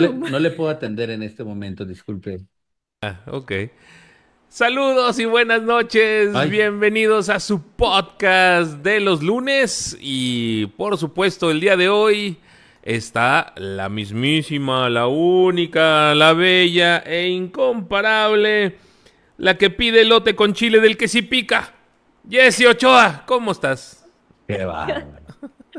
No le puedo atender en este momento, disculpe. Ah, ok. Saludos y buenas noches. Ay. Bienvenidos a su podcast de los lunes. Y por supuesto, el día de hoy está la mismísima, la única, la bella e incomparable, la que pide elote con chile del que sí pica. Jessy Ochoa, ¿cómo estás? Qué bárbaro.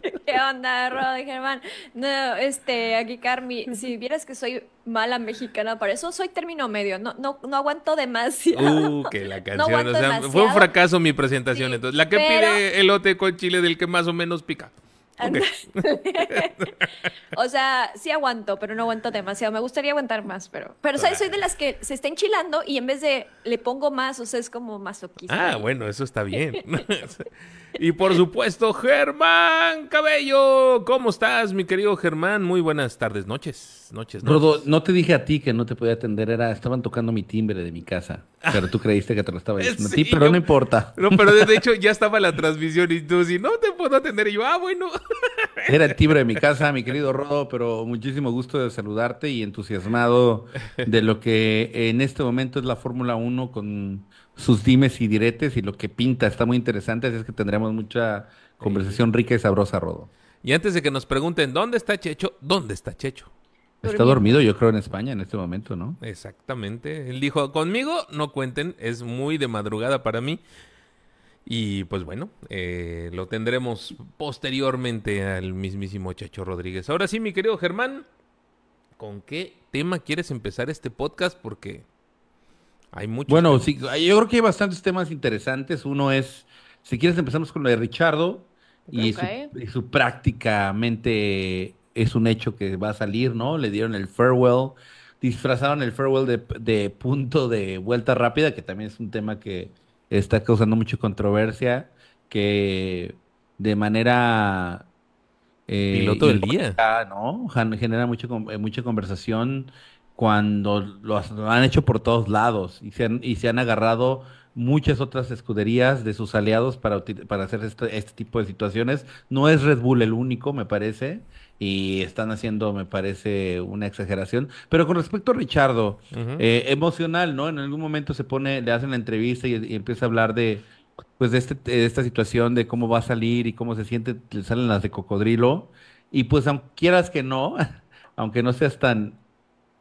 ¿Qué onda, Rod y Germán? No, este, aquí Carmi, si vieras que soy mala mexicana para eso, soy término medio, no, no, no aguanto demasiado. Uh, que la No canción. aguanto o sea, fue un fracaso mi presentación. Sí, entonces, la que pero- pide elote con chile del que más o menos pica. O sea, sí aguanto, pero no aguanto demasiado. Me gustaría aguantar más, pero. Pero ¿sabes? soy de las que se está enchilando y en vez de le pongo más, o sea, es como masoquista. Ah, bueno, eso está bien. y por supuesto, Germán Cabello. ¿Cómo estás, mi querido Germán? Muy buenas tardes, noches. Noches, noches. Rodo, no te dije a ti que no te podía atender, era, estaban tocando mi timbre de mi casa. Pero tú creíste que te lo estaba diciendo a ti, Sí, pero yo- no importa. No, pero de hecho ya estaba la transmisión y tú, si no te puedo atender, y yo, ah, bueno. Era el timbre de mi casa, mi querido Rodo, pero muchísimo gusto de saludarte y entusiasmado de lo que en este momento es la Fórmula 1 con sus dimes y diretes y lo que pinta está muy interesante, así es que tendremos mucha conversación rica y sabrosa, Rodo. Y antes de que nos pregunten, ¿dónde está Checho? ¿Dónde está Checho? Está dormido, yo creo, en España en este momento, ¿no? Exactamente. Él dijo, conmigo no cuenten, es muy de madrugada para mí. Y pues bueno, eh, lo tendremos posteriormente al mismísimo Checho Rodríguez. Ahora sí, mi querido Germán, ¿con qué tema quieres empezar este podcast? Porque hay muchos. Bueno, temas. sí, yo creo que hay bastantes temas interesantes. Uno es, si quieres empezamos con lo de Richardo y, su, y su prácticamente es un hecho que va a salir, ¿no? Le dieron el farewell, disfrazaron el farewell de, de punto de vuelta rápida, que también es un tema que está causando mucha controversia, que de manera... eh, Piloto del día. ¿no? Gen- Genera mucho, eh, mucha conversación cuando lo, han hecho por todos lados y se han, y se han agarrado muchas otras escuderías de sus aliados para, para hacer este, este tipo de situaciones. No es Red Bull el único, me parece, y están haciendo, me parece, una exageración. Pero con respecto a Richardo, eh, emocional, ¿no? En algún momento se pone, le hacen la entrevista y, y empieza a hablar de, pues, de, este, de esta situación, de cómo va a salir y cómo se siente, le salen las de cocodrilo. Y pues, aunque quieras que no, aunque no seas tan...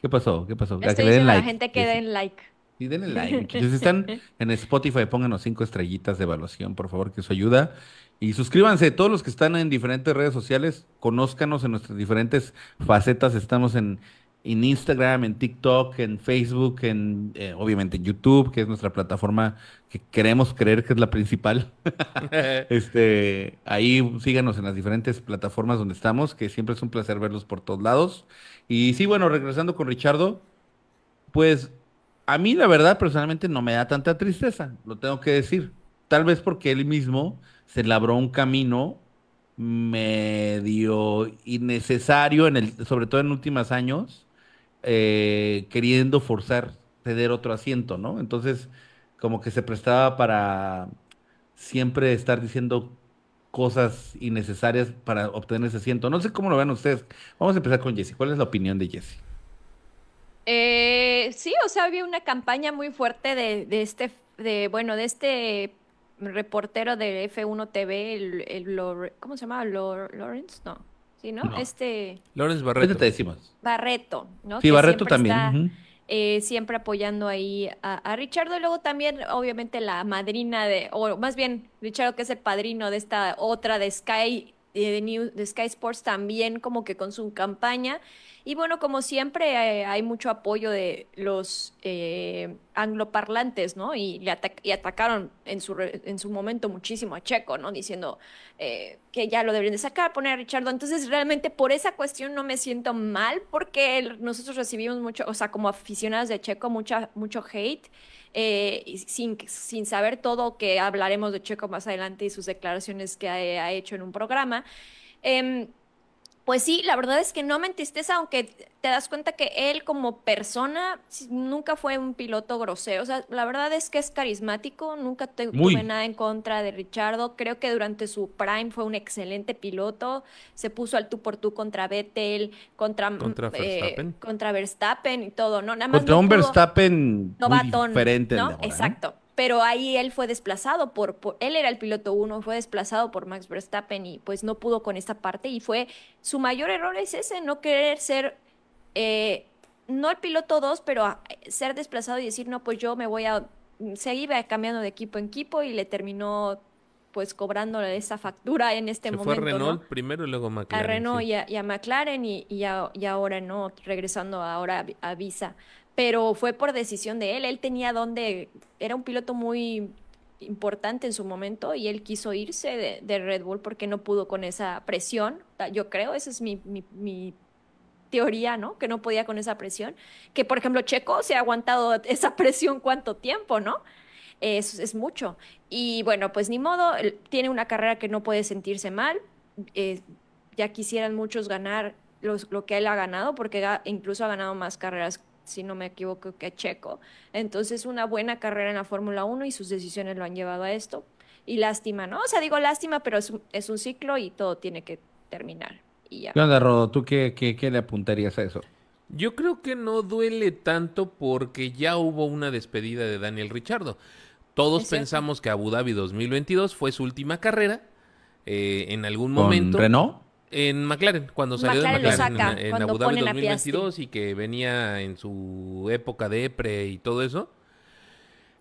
¿Qué pasó? ¿Qué pasó? A que estoy le den a la like. gente que den like. Sí, denle like, muchachos. Si están en Spotify, pónganos cinco estrellitas de evaluación, por favor, que eso ayuda. Y suscríbanse, todos los que están en diferentes redes sociales, conózcanos en nuestras diferentes facetas. Estamos en, en Instagram, en TikTok, en Facebook, en eh, obviamente en YouTube, que es nuestra plataforma que queremos creer que es la principal. Este, ahí síganos en las diferentes plataformas donde estamos, que siempre es un placer verlos por todos lados. Y sí, bueno, regresando con Richardo, pues a mí la verdad personalmente no me da tanta tristeza, lo tengo que decir. Tal vez porque él mismo se labró un camino medio innecesario, en el, sobre todo en últimos años, eh, queriendo forzar ceder otro asiento, ¿no? Entonces, como que se prestaba para siempre estar diciendo cosas innecesarias para obtener ese asiento. No sé cómo lo ven ustedes. Vamos a empezar con Jesse. ¿Cuál es la opinión de Jesse? Eh, sí, o sea, había una campaña muy fuerte de, de este, de, bueno, de este reportero de F1 TV, el, ¿cómo se llama? Lawrence, no, sí, ¿no? No. Este Lawrence Barreto. te decimos. Barreto, ¿no? Sí, Que Barreto siempre también. está, eh, siempre apoyando ahí a, a Richardo y luego también obviamente la madrina de, o más bien Richardo que es el padrino de esta otra de Sky, de, New- Sky Sports también como que con su campaña y bueno como siempre eh, hay mucho apoyo de los eh, angloparlantes, ¿no? Y, le ata- y atacaron en su, re- en su momento muchísimo a Checo, ¿no? Diciendo eh, que ya lo deberían de sacar, poner a Richardo. Entonces, realmente por esa cuestión no me siento mal, porque nosotros recibimos mucho, o sea, como aficionados de Checo, mucha, mucho hate, eh, sin, sin saber todo, que hablaremos de Checo más adelante y sus declaraciones que ha, ha hecho en un programa. Em, Pues sí, la verdad es que no me entristece, aunque te das cuenta que él como persona nunca fue un piloto grosero. O sea, la verdad es que es carismático, nunca tuve nada en contra de Richardo. Creo que durante su prime fue un excelente piloto. Se puso al tú por tú contra Vettel, contra, contra, eh, Verstappen. contra Verstappen y todo, ¿no? Nada más contra un Verstappen diferente. ¿no? Exacto pero ahí él fue desplazado por, él era el piloto uno, fue desplazado por Max Verstappen y pues no pudo con esta parte y fue su mayor error es ese, no querer ser, eh, no el piloto dos, pero ser desplazado y decir, no, pues yo me voy a, seguir cambiando de equipo en equipo y le terminó pues cobrándole esa factura en este momento. Fue a Renault primero y luego McLaren. A Renault y, a, McLaren y, y, ahora no, regresando ahora a Visa pero fue por decisión de él. Él tenía donde, era un piloto muy importante en su momento y él quiso irse de, Red Bull porque no pudo con esa presión. Yo creo, esa es mi, mi, teoría, ¿no? Que no podía con esa presión. Que, por ejemplo, Checo se ha aguantado esa presión cuánto tiempo, ¿no? Es, es mucho. Y bueno, pues ni modo, tiene una carrera que no puede sentirse mal. Eh, ya quisieran muchos ganar lo que él ha ganado, porque incluso ha ganado más carreras si no me equivoco, que Checo. Entonces, una buena carrera en la Fórmula 1 y sus decisiones lo han llevado a esto. Y lástima, ¿no? O sea, digo lástima, pero es un, es un ciclo y todo tiene que terminar. Y ya. ¿Qué onda, Rodo? ¿Tú qué, qué, le apuntarías a eso? Yo creo que no duele tanto porque ya hubo una despedida de Daniel Richardo. Todos pensamos que Abu Dhabi 2022 fue su última carrera. Eh, en algún momento. ¿Renault? En McLaren, cuando salió de McLaren en, Abu Dhabi 2022 y que venía en su época de EPRE y todo eso.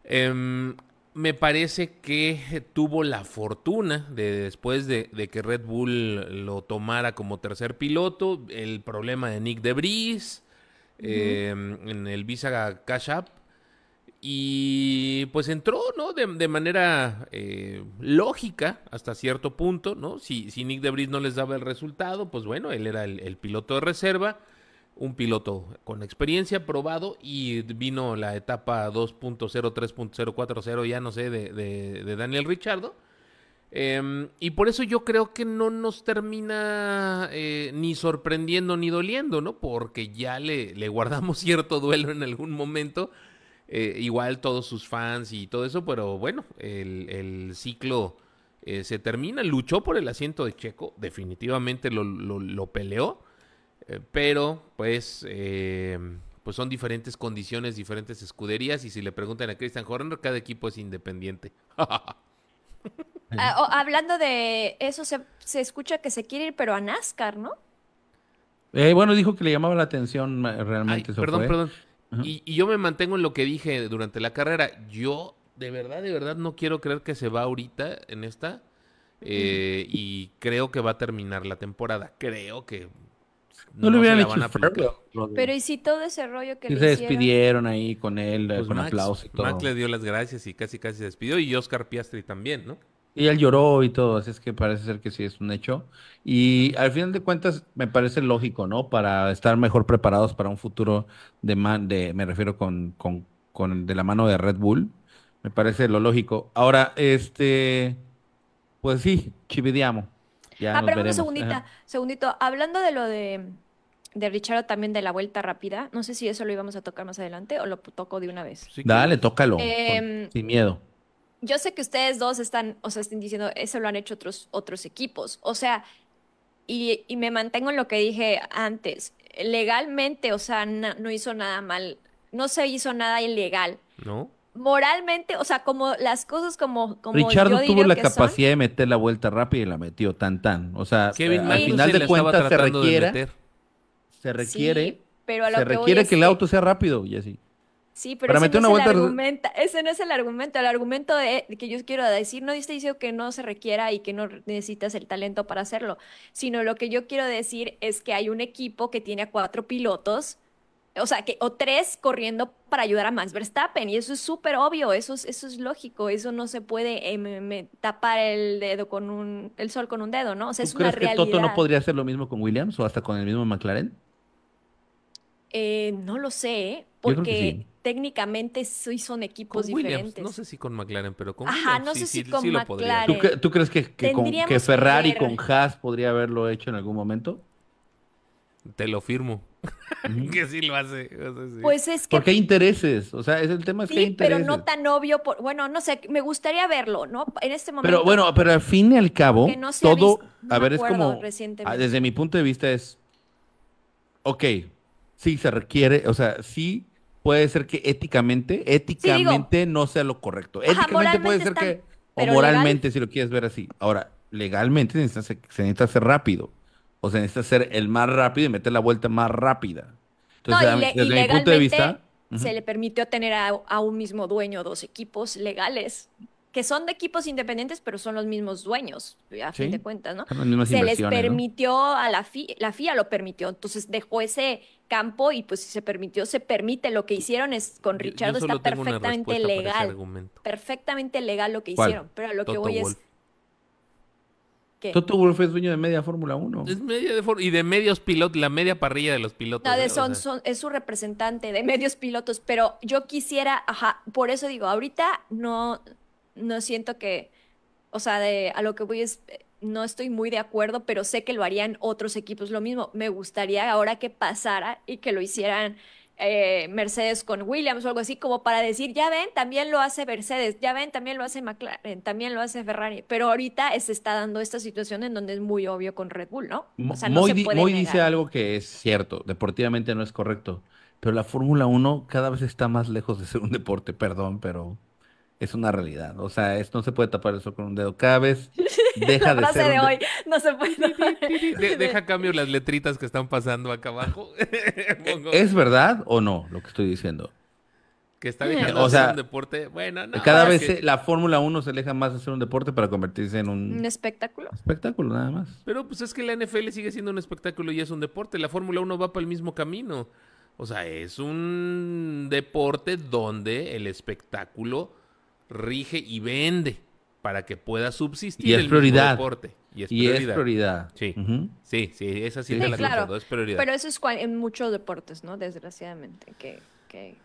Em, me parece que tuvo la fortuna de después de, que Red Bull lo tomara como tercer piloto, el problema de Nick DeBris em, en el Visa Cash App y pues entró, ¿no? De, manera eh, lógica hasta cierto punto, ¿no? Si, si Nick Debris no les daba el resultado, pues bueno, él era el, piloto de reserva, un piloto con experiencia, probado, y vino la etapa 2.0, 3.040, ya no sé, de, de, Daniel Richardo. Em, y por eso yo creo que no nos termina eh, ni sorprendiendo ni doliendo, ¿no? Porque ya le, le guardamos cierto duelo en algún momento eh, igual todos sus fans y todo eso, pero bueno, el, ciclo eh, se termina. Luchó por el asiento de Checo, definitivamente lo, lo, peleó, eh, pero pues, pues son diferentes condiciones, diferentes escuderías. Y si le preguntan a Christian Horner, cada equipo es independiente. Ah, hablando de eso, se, se, escucha que se quiere ir, pero a NASCAR, ¿no? bueno, dijo que le llamaba la atención realmente. perdón, perdón. Y, yo me mantengo en lo que dije durante la carrera. Yo, de verdad, de verdad, no quiero creer que se va ahorita en esta. Eh, y creo que va a terminar la temporada. Creo que. No, le hubieran hecho Pero y si todo ese rollo que se despidieron ahí con él, pues con aplausos y todo. Max le dio las gracias y casi casi se despidió. Y Oscar Piastri también, ¿no? Y él lloró y todo, así es que parece ser que sí es un hecho. Y al final de cuentas me parece lógico, ¿no? Para estar mejor preparados para un futuro de, de me refiero con, con, con, de la mano de Red Bull, me parece lo lógico. Ahora, este, pues sí, chividiamo. Ya ah, pero una segundita, segundito, hablando de lo de, de Richard también de la vuelta rápida, no sé si eso lo íbamos a tocar más adelante o lo toco de una vez. Dale, tócalo, em, sin miedo yo sé que ustedes dos están, o sea, están diciendo, eso lo han hecho otros, otros equipos. O sea, y, me mantengo en lo que dije antes. Legalmente, o sea, no, hizo nada mal. No se hizo nada ilegal. ¿No? Moralmente, o sea, como las cosas como, como Richard tuvo la capacidad de meter la vuelta rápida y la metió tan tan. O sea, al final de cuentas se requiere, se requiere, pero se requiere que, el auto sea rápido y así. Sí, pero ese, no es el argumento, ese no es el argumento. El argumento de, que yo quiero decir no estoy diciendo que no se requiera y que no necesitas el talento para hacerlo, sino lo que yo quiero decir es que hay un equipo que tiene a cuatro pilotos, o sea, que o tres corriendo para ayudar a Max Verstappen y eso es súper obvio, eso es, eso es lógico, eso no se puede eh, tapar el dedo con un, el sol con un dedo, ¿no? O sea, es una realidad. que Toto no podría hacer lo mismo con Williams o hasta con el mismo McLaren? Eh, no lo sé, porque técnicamente sí son equipos diferentes. No sé si con McLaren, pero con Ajá, no sé si con McLaren. ¿Tú, crees que, que, Ferrari con Haas podría haberlo hecho en algún momento? Te lo firmo. Que sí lo hace. o sea, sí. Pues es que Porque hay intereses, o sea, es el tema es que hay sí, pero intereses. no tan obvio. Por, bueno, no sé, me gustaría verlo, ¿no? En este momento. Pero bueno, pero al fin y al cabo, Que no se ha todo, visto, no a ver, es como, recientemente. ah, desde mi punto de vista es, ok, sí se requiere, o sea, sí puede ser que éticamente, éticamente no sea lo correcto. Ajá, Éticamente puede ser que, o moralmente, si lo quieres ver así. Ahora, legalmente se necesita, ser- se necesita ser rápido, o se necesita ser el más rápido y meter la vuelta más rápida. No, Entonces, y, y desde mi punto de vista, se le permitió tener a, a un mismo dueño dos equipos legales, que son de equipos independientes, pero son los mismos dueños, a fin de cuentas, ¿no? Se les ¿no? permitió a la FIA, la FIA lo permitió, entonces dejó ese campo y pues si se permitió, se permite. Lo que hicieron es con Richardo está perfectamente legal, perfectamente legal lo que ¿Cuál? hicieron, pero a lo que voy es que Toto Wolff es dueño de media Fórmula 1. Es media de for- y de medios pilotos, la media parrilla de los pilotos. No, de ¿eh? O son, sea, son- es su representante de medios pilotos, pero yo quisiera, ajá, por eso digo, ahorita no, no siento que, o sea, de, a lo que voy es, eh, no estoy muy de acuerdo, pero sé que lo harían otros equipos lo mismo. Me gustaría ahora que pasara y que lo hicieran eh, Mercedes con Williams o algo así, como para decir, ya ven, también lo hace Mercedes, ya ven, también lo hace McLaren, también lo hace Ferrari, pero ahorita se está dando esta situación en donde es muy obvio con Red Bull, ¿no? O sea, no Moy, se di- puede Moy negar. dice algo que es cierto, deportivamente no es correcto, pero la Fórmula 1 cada vez está más lejos de ser un deporte, perdón, pero es una realidad. O sea, es, no se puede tapar eso con un dedo. Cada vez deja La de frase ser de hoy no se puede. de- deja cambio las letritas que están pasando acá abajo. ¿Es verdad o no lo que estoy diciendo? que está dejando O de ser sea, un deporte. Bueno, no. Cada vez que- la Fórmula 1 se aleja más de ser un deporte para convertirse en un Un espectáculo. espectáculo, nada más. Pero pues es que la NFL sigue siendo un espectáculo y es un deporte. La Fórmula 1 va para el mismo camino. O sea, es un deporte donde el espectáculo rige y vende para que pueda subsistir Y es el mismo prioridad. deporte. Y es Y prioridad. es prioridad. Sí. Sí, sí, esa sí, Sí, te la concedo, Claro, es prioridad. Pero eso es en muchos deportes, ¿no? Desgraciadamente. Que, que...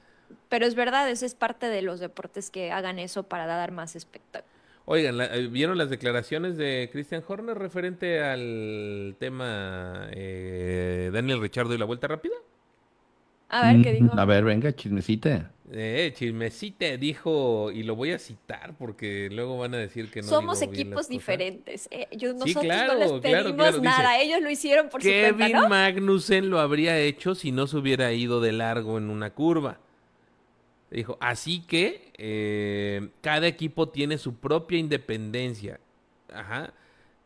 Pero es verdad, eso es parte de los deportes que hagan eso para dar más espectáculo. Oigan, la- eh, ¿vieron las declaraciones de Christian Horner referente al tema eh, Daniel Richardo y la vuelta rápida? A ver, ¿qué Mm, dijo? A ver, venga, chismecita. Eh, chismecite dijo, y lo voy a citar porque luego van a decir que no Somos digo bien las equipos cosas. diferentes. eh, yo- Sí, nosotros claro, no les pedimos claro, dice, nada. Ellos lo hicieron por su Kevin cuenta, ¿no? Magnussen lo habría hecho si no se hubiera ido de largo en una curva. Dijo, así que eh, cada equipo tiene su propia independencia. Ajá.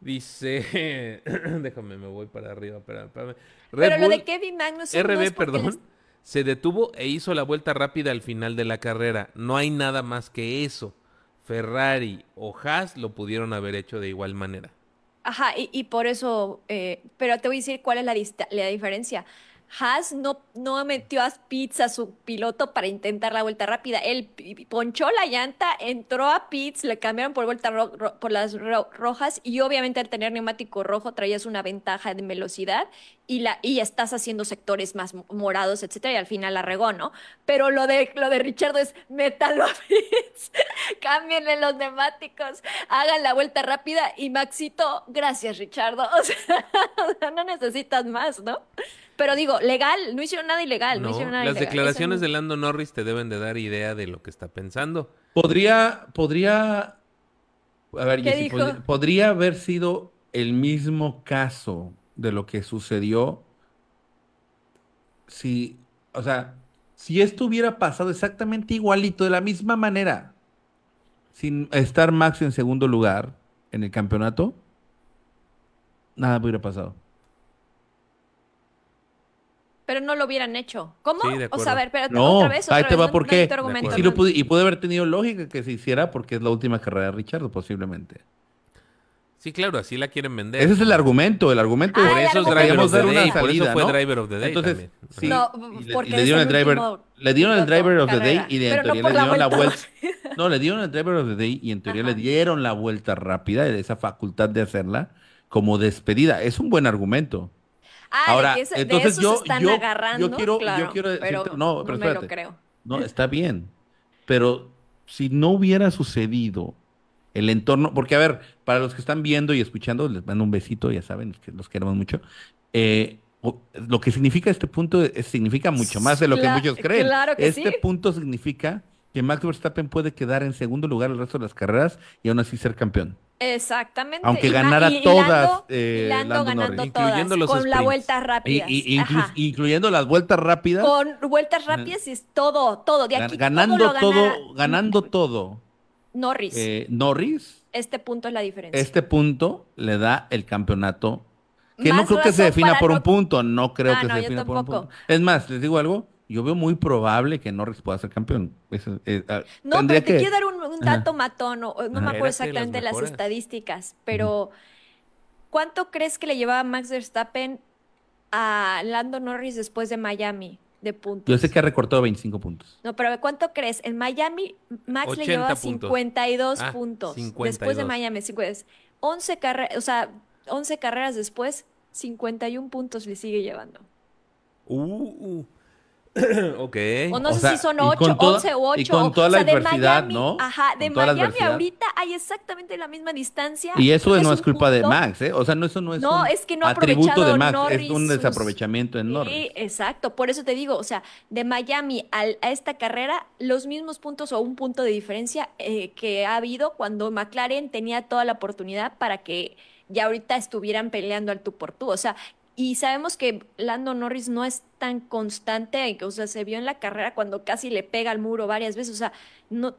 Dice, déjame, me voy para arriba, espérame, espérame. Pero lo de Kevin Magnussen no RB, es perdón, les- se detuvo e hizo la vuelta rápida al final de la carrera. No hay nada más que eso. Ferrari o Haas lo pudieron haber hecho de igual manera. Ajá, y, por eso, eh, pero te voy a decir cuál es la, diferencia. Haas no, no metió a pits a su piloto para intentar la vuelta rápida. Él ponchó la llanta, entró a pits, le cambiaron por vuelta por las ro- rojas y obviamente al tener neumático rojo traías una ventaja de velocidad y, la, y estás haciendo sectores más mo- morados, etcétera, y al final la regó, ¿no? Pero lo de, lo de Richardo es métalo a pits, cámbienle los neumáticos, hagan la vuelta rápida y Maxito, gracias Richardo, o sea, no necesitas más, ¿no? Pero digo, legal, no hicieron nada ilegal, no, No, hicieron nada las ilegal. declaraciones de Lando Norris te deben de dar idea de lo que está pensando. Podría, podría, a ver, ¿Qué Jessy, dijo? pod- podría haber sido el mismo caso de lo que sucedió si, o sea, si esto hubiera pasado exactamente igualito, de la misma manera, sin estar Max en segundo lugar en el campeonato, nada hubiera pasado. Pero no lo hubieran hecho. ¿Cómo? Sí, o sea, a ver, espérate, No, otra vez, ahí te vez, va no- por no qué. Y, sí lo pude- y puede haber tenido lógica que se hiciera porque es la última carrera de Richard, posiblemente. Sí, claro, así la quieren vender. Ese es el argumento, el argumento Ah, de por eso es. Driver of the Day. Por eso fue ¿no? Driver of the Day Entonces, también. sí, No, le, porque le dieron el driver, le dieron el driver of the day y de- en no teoría le dieron la vuelta vuelta. No, le dieron el driver of the day y en teoría le dieron la vuelta rápida, esa facultad de hacerla como despedida. Es un buen argumento. Ah, de Ahora, de entonces eso yo- se están yo- yo agarrando, quiero- yo claro, quiero decirte- pero no, no, pero me lo creo. No, está bien. Pero si no hubiera sucedido el entorno, porque a ver, para los que están viendo y escuchando, les mando un besito, ya saben, que los queremos mucho. eh, lo que significa este punto es- significa mucho más de lo que muchos creen. claro que Este sí. punto significa que Max Verstappen puede quedar en segundo lugar el resto de las carreras y aún así ser campeón. Exactamente. Aunque Y ganara y todas, Lando, eh, y Lando Lando ganando Norris. todas, Incluyendo los con las sprints. vueltas Y, rápidas. y- inclu- Ajá. incluyendo las vueltas rápidas, Con vueltas rápidas y es todo, todo. De gan- aquí ganando todo, lo todo, gana ganando todo, Norris. eh, Norris, este punto es la diferencia. este punto le da el campeonato. Que no creo que se defina por un punto, no creo Ah, que no, se defina por un punto. Es más, les digo algo, yo veo muy probable que Norris pueda ser campeón. Eh, ah, No, tendría pero te que- quiero dar un, un Ajá. dato matón, o- no me acuerdo las exactamente las estadísticas, pero ¿cuánto crees que le llevaba Max Verstappen a Lando Norris después de Miami de puntos? Yo sé que ha recortado 25 puntos. No, pero ¿cuánto crees? En Miami, Max le 80 llevaba puntos. 52 Ah, puntos. 52. Después de Miami, 50. 11 carreras, o sea, 11 carreras después, 51 puntos le sigue llevando. Uh, uh. ok. O no O sé sea, si son y con 8, toda- 11 o 8. y con toda la o sea, de adversidad, Miami, ¿no? Ajá, de la Miami ahorita hay exactamente la misma distancia. Y eso no es culpa de. Max, ¿eh? O sea, no, eso no es No, un es que no atributo de Max, Norris es un desaprovechamiento en Sí, Norris. exacto, por eso te digo, o sea, de Miami al- a esta carrera, los mismos puntos o un punto de diferencia eh, que ha habido cuando McLaren tenía toda la oportunidad para que ya ahorita estuvieran peleando al tú por tú, o sea, y sabemos que Lando Norris no es tan constante, o sea, se vio en la carrera cuando casi le pega al muro varias veces, o sea, no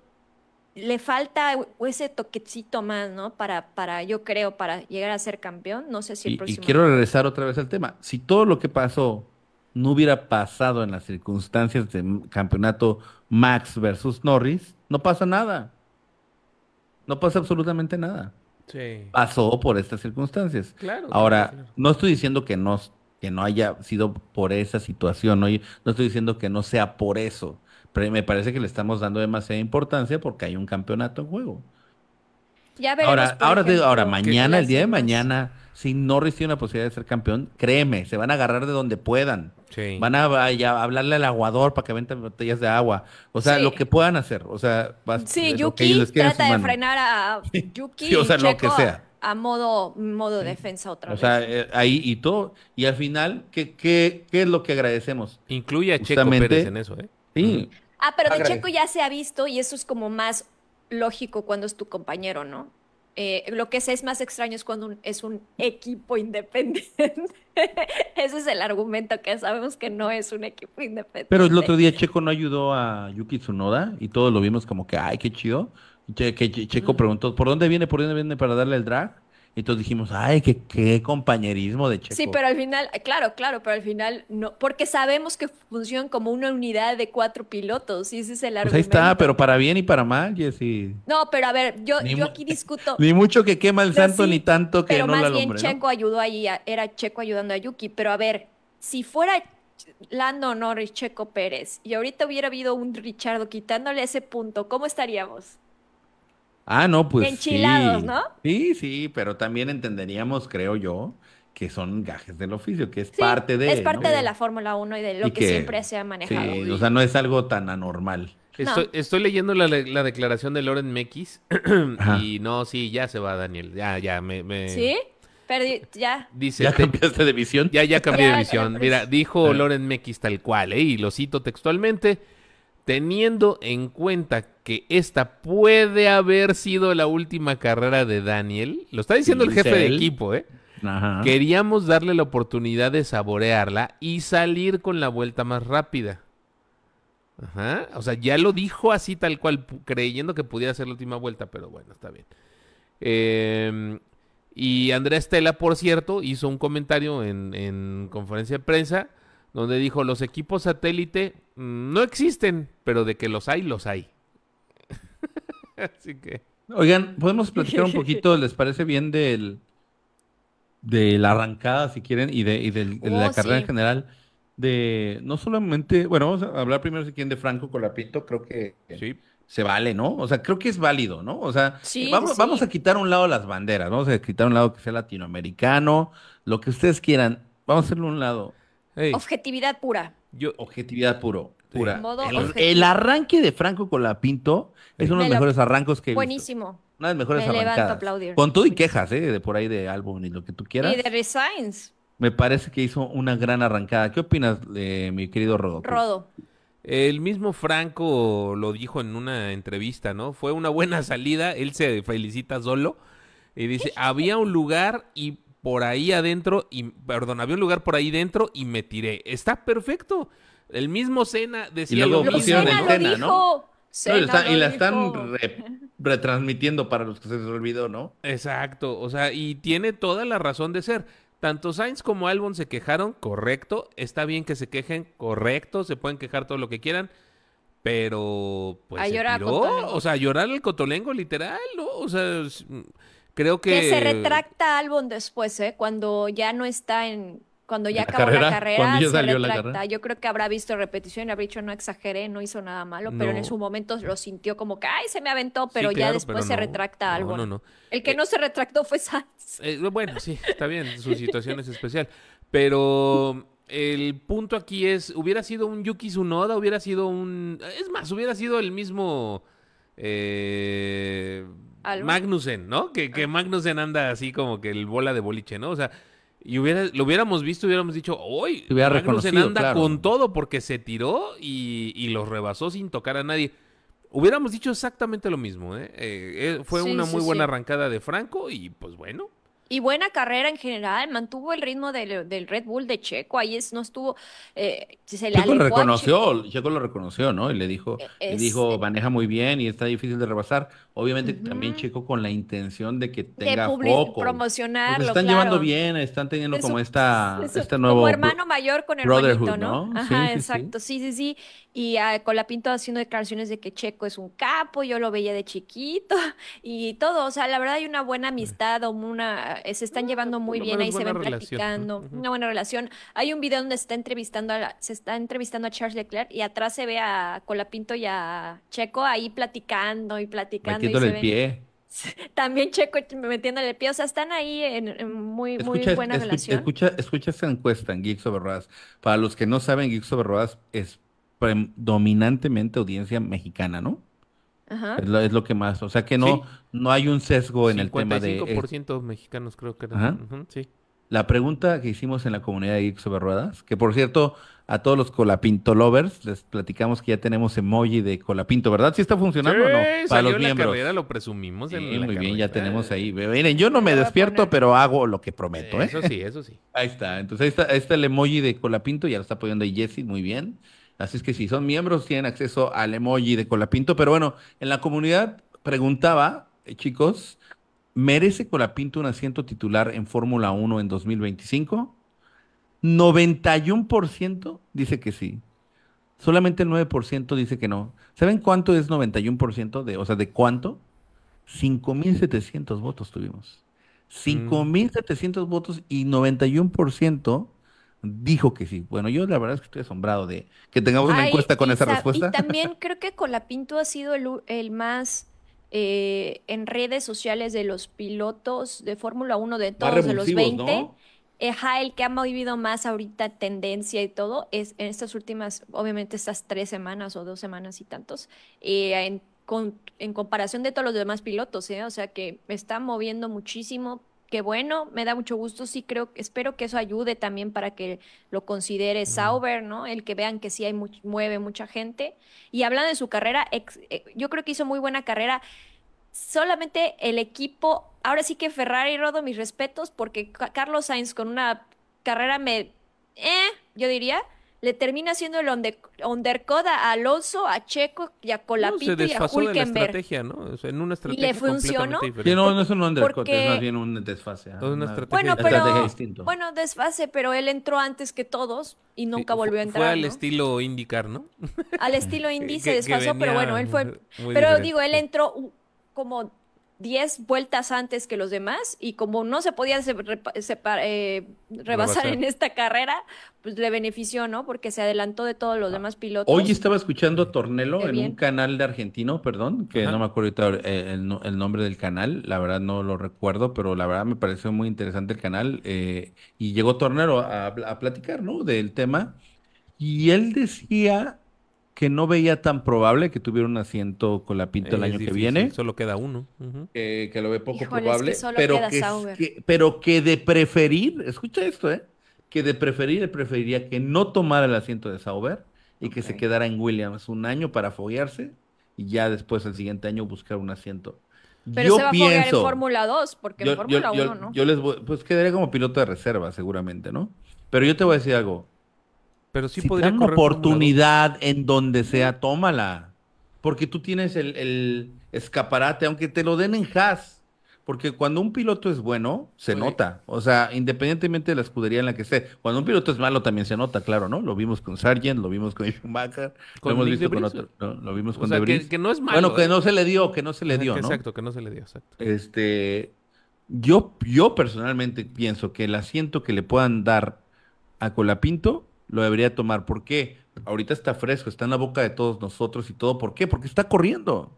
le falta ese toquecito más, ¿no? Para, para, yo creo, para llegar a ser campeón. No sé si el Y, y quiero regresar otra vez al tema. Si todo lo que pasó no hubiera pasado en las circunstancias de campeonato Max versus Norris, no pasa nada. No pasa absolutamente nada. Sí. Pasó por estas circunstancias. Claro. Ahora, claro, claro. no estoy diciendo que no, que no haya sido por esa situación, ¿no? No estoy diciendo que no sea por eso, pero me parece que le estamos dando demasiada importancia porque hay un campeonato en juego. Ya veremos, Ahora, ahora, digo, ahora, mañana, el día de mañana, si Norris tiene una posibilidad de ser campeón, créeme, se van a agarrar de donde puedan. Sí. Van a, hablarle al aguador para que venten botellas de agua. O sea, Sí. lo que puedan hacer. O sea, vas- Sí, lo que Yuki trata de mano. frenar a Yuki Sí, o y sea, lo que Checo sea. a modo, modo defensa otra O vez. sea, eh, ahí y todo. Y al final, ¿qué, qué, qué es lo que agradecemos? Incluye a Checo Pérez en eso, ¿eh? Sí, ah, pero de Checo ya se ha visto y eso es como más lógico cuando es tu compañero, ¿no? Eh, lo que es más extraño es cuando un- es un equipo independiente. Ese es el argumento que sabemos que no es un equipo independiente. Pero el otro día Checo no ayudó a Yuki Tsunoda y todos lo vimos como que, ay, qué chido. Che- que Checo preguntó, ¿por dónde viene? ¿Por dónde viene para darle el drag? Y todos dijimos, ay, qué, qué compañerismo de Checo. Sí, pero al final, claro, claro, pero al final no, porque sabemos que funcionan como una unidad de cuatro pilotos, y ese es el Pues ahí argumento. está, pero para bien y para mal, Jessy. No, pero a ver, yo, Ni yo aquí discuto, Ni mucho que quema el santo, sí, ni tanto que pero no más la bien. Checo ayudó ahí, era Checo ayudando a Yuki, pero a ver, si fuera Lando Norris, Checo Pérez, y ahorita hubiera habido un Richardo quitándole ese punto, ¿cómo estaríamos? Ah, no, pues Enchilados, sí. ¿no? Sí, sí, pero también entenderíamos, creo yo, que son gajes del oficio, que es Sí, parte de, es parte ¿no? de la Fórmula 1 y de lo Y que, siempre se ha manejado. Sí, o sea, no es algo tan anormal. Estoy, No. estoy leyendo la, la declaración de Loren Mekis Ajá. y no, sí, ya se va Daniel. Ya, ya, me... me- ¿Sí? Perdí, ya. Dice, ¿Ya te- cambiaste de visión? ya, ya cambié de Ya, visión. Mira, pues. dijo. Loren Mekis tal cual, ¿eh? y lo cito textualmente, teniendo en cuenta que esta puede haber sido la última carrera de Daniel, lo está diciendo Sí, el jefe de equipo, ¿eh? Ajá. Queríamos darle la oportunidad de saborearla y salir con la vuelta más rápida. Ajá. O sea, ya lo dijo así tal cual, creyendo que pudiera ser la última vuelta, pero bueno, está bien. Eh, y Andrea Estela, por cierto, hizo un comentario en, en conferencia de prensa donde dijo, los equipos satélite mm, no existen, pero de que los hay, los hay. así que... Oigan, ¿podemos platicar un poquito, les parece bien, del de la arrancada, si quieren, y de, y del- de la Oh, carrera sí. en general? De no solamente, bueno, vamos a hablar primero si quieren de Franco Colapinto, creo que Sí. se vale, ¿no? O sea, creo que es válido, ¿no? O sea, Sí, vamos, sí. vamos a quitar un lado las banderas, vamos a quitar un lado que sea latinoamericano, lo que ustedes quieran, vamos a hacerlo a un lado. Hey, Objetividad pura. yo, Objetividad puro. Pura. Modo El, arranque de Franco Colapinto es Sí. uno de Me los lo- mejores arrancos que he visto. Buenísimo. Una de las mejores Me levanto a arrancadas. aplaudir. Con todo y quejas, ¿eh? De por ahí de álbum y lo que tú quieras. Y de Resigns. me parece que hizo una gran arrancada. ¿Qué opinas, de mi querido Rodo? Rodo. El mismo Franco lo dijo en una entrevista, ¿no? Fue una buena salida, él se felicita solo y dice, había un lugar y por ahí adentro, y perdón, había un lugar por ahí dentro y me tiré. Está perfecto. El mismo Cena decía y luego lo mismo. pusieron el Cena, ¿no? Cena y, la están re- retransmitiendo para los que se les olvidó, ¿no? Exacto, o sea, y tiene toda la razón de ser. Tanto Sainz como Albon se quejaron, correcto. Está bien que se quejen, correcto. Se pueden quejar todo lo que quieran. Pero, pues, A llorar tiró. O sea, llorar al cotolengo, literal, ¿no? O sea, es- creo que... Que se retracta Albon después, ¿eh? Cuando ya no está en... Cuando ya acabó la carrera, cuando ya se salió la retracta. carrera. Yo creo que habrá visto repetición y habrá dicho, no exageré, no hizo nada malo, pero en su momento lo sintió como que, ay, se me aventó, Sí, pero ya claro, después pero se no. retracta No, Albon. no, no. El que Eh, no se retractó fue Sainz. Eh, bueno, sí, está bien, su situación es especial. Pero el punto aquí es, hubiera sido un Yuki Tsunoda, hubiera sido un... Es más, hubiera sido el mismo... Eh, ¿Algo? Magnussen, ¿no? Que, Ah. que Magnussen anda así como que el bola de boliche, ¿no? O sea, y hubiera, lo hubiéramos visto, hubiéramos dicho, hoy Magnussen anda claro. con todo porque se tiró y, y los rebasó sin tocar a nadie. Hubiéramos dicho exactamente lo mismo, ¿eh? Eh, eh, fue Sí, una sí, muy buena sí. arrancada de Franco y pues bueno. Y buena carrera en general, mantuvo el ritmo del, del Red Bull de Checo, ahí es, no estuvo, eh, se le Checo lo reconoció, Checo lo reconoció, ¿no? Y le dijo, E- es- dijo, maneja muy bien y está difícil de rebasar. Obviamente también. Checo con la intención de que de tenga publi- foco. Promocionarlo, se están claro. llevando bien, están teniendo como esta, es un- este nuevo como hermano mayor con brotherhood, hermanito, ¿no? ¿no? Ajá, sí. exacto, sí, sí, sí. Y ah, Colapinto haciendo declaraciones de que Checo es un capo, yo lo veía de chiquito y todo, o sea, la verdad hay una buena amistad, o una, eh, se están llevando muy bien, ahí se ven buena relación. platicando, una buena relación. Hay un video donde se está entrevistando a la- se está entrevistando a Charles Leclerc y atrás se ve a Colapinto y a Checo ahí platicando y platicando y se el ven pie. también Checo metiéndole el pie, o sea, están ahí en, en muy, muy buena relación. escucha, escucha esta encuesta en Geeks Over Rodas. Para los que no saben, Geeks Over Rodas es predominantemente audiencia mexicana, ¿no? Ajá. Es lo, es lo que más, o sea que no, Sí. no hay un sesgo en el tema de... eh, 55% mexicanos creo que eran. Ajá. Sí. La pregunta que hicimos en la comunidad de Geeks Over Ruedas, que por cierto, a todos los Colapinto lovers, les platicamos que ya tenemos emoji de Colapinto, ¿verdad? ¿Sí está funcionando o no? Para salió los en la miembros. carrera, lo presumimos Sí, en la muy bien, ya tenemos ahí. Miren, yo no me despierto, pero hago lo que prometo, ¿eh? Eso sí, eso sí. Ahí está. Entonces ahí está, ahí está el emoji de Colapinto, ya lo está poniendo ahí Jessy, muy bien. Así es que si son miembros, tienen acceso al emoji de Colapinto. Pero bueno, en la comunidad preguntaba, eh, chicos, ¿merece Colapinto un asiento titular en Fórmula 1 en 2025? 91% dice que sí. Solamente el 9% dice que no. ¿Saben cuánto es 91% de, o sea, de cuánto? 5.700 votos tuvimos. 5.700 votos y 91% dijo que sí. Bueno, yo la verdad es que estoy asombrado de que tengamos una Ay, encuesta con y esa sa- respuesta. Y también creo que Colapinto ha sido el, el más eh, en redes sociales de los pilotos de Fórmula 1 de todos, de los revulsivos, 20. ¿no? Ajá, el que ha movido más ahorita tendencia y todo es en estas últimas, obviamente estas tres semanas o dos semanas y tantos, eh, en, con- en comparación de todos los demás pilotos, ¿eh? O sea que me está moviendo muchísimo. Qué bueno, me da mucho gusto, sí creo, espero que eso ayude también para que lo considere Sauber, ¿no? El que vean que sí hay much- mueve mucha gente. Y hablando de su carrera, ex- eh, yo creo que hizo muy buena carrera. Solamente el equipo, ahora sí que Ferrari, Rodo, mis respetos, porque Ca- Carlos Sainz con una carrera me, eh, yo diría, le termina haciendo el under, undercut a Alonso, a Checo y a No, se Colapinto y a desfasó de la Hulkenberg. estrategia, ¿no? O sea, en una estrategia funcionó? completamente Sí, diferente. no, no es un undercut, Porque- es más bien un desfase. Es una estrategia Bueno, estrategia pero distinto. bueno, desfase, pero él entró antes que todos y nunca volvió a Fue entrar, al ¿no? estilo indicar, ¿no? Al estilo Indy se desfasó, pero bueno, él fue. Pero diferente. digo, él entró como 10 vueltas antes que los demás y como no se podía se- repa- sepa- eh, rebasar Rebasar. en esta carrera, pues le benefició, ¿no? Porque se adelantó de todos los demás pilotos. Hoy estaba escuchando a Tornelo en bien. un canal de argentino, perdón, que Ajá. no me acuerdo ahorita eh, el nombre del canal, la verdad no lo recuerdo, pero la verdad me pareció muy interesante el canal eh, y llegó Tornelo a, a platicar, ¿no? Del tema y él decía que no veía tan probable que tuviera un asiento con la pinta el Es año que viene, Solo queda uno. Que, que lo ve poco Híjole, es que probable, solo pero queda que, pero que de preferir, escucha esto, ¿eh? que de preferir, él preferiría que no tomara el asiento de Sauber y que se quedara en Williams un año para foguearse y ya después el siguiente año buscar un asiento. Pero Yo se va a foguear en pienso, Fórmula 2, porque yo, en Fórmula yo- 1 yo- no. yo les voy, pues quedaría como piloto de reserva seguramente, ¿no? Pero yo te voy a decir algo. Pero sí si podría una correr Fórmula 2. oportunidad en donde sea, tómala. Porque tú tienes el, el escaparate, aunque te lo den en Haas. Porque cuando un piloto es bueno, se Oye. nota. O sea, independientemente de la escudería en la que esté. Cuando un piloto es malo, también se nota, claro, ¿no? Lo vimos con Sargent, lo vimos con Schumacher, lo hemos Nick visto con otro, ¿no? Lo vimos O con sea, que, no es malo. Bueno, que ¿eh? no se le dio, que no se le dio, ¿no? Exacto, que no se le dio, exacto. Este, yo, yo personalmente pienso que el asiento que le puedan dar a Colapinto lo debería tomar. ¿Por qué? Ahorita está fresco, está en la boca de todos nosotros y todo. ¿Por qué? Porque está corriendo.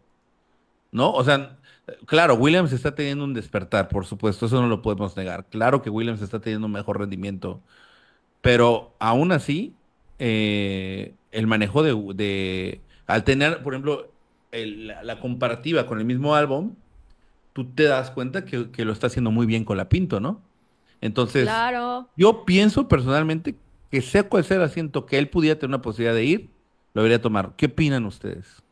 ¿No? O sea, claro, Williams está teniendo un despertar, por supuesto, eso no lo podemos negar. Claro que Williams está teniendo un mejor rendimiento, pero aún así, eh, el manejo de, de- al tener, por ejemplo, el- la, la comparativa con el mismo álbum, tú te das cuenta que, que lo está haciendo muy bien con la Pinto, ¿no? Entonces, Claro. yo pienso personalmente que sea cual sea el asiento que él pudiera tener una posibilidad de ir, lo debería tomar. ¿Qué opinan ustedes?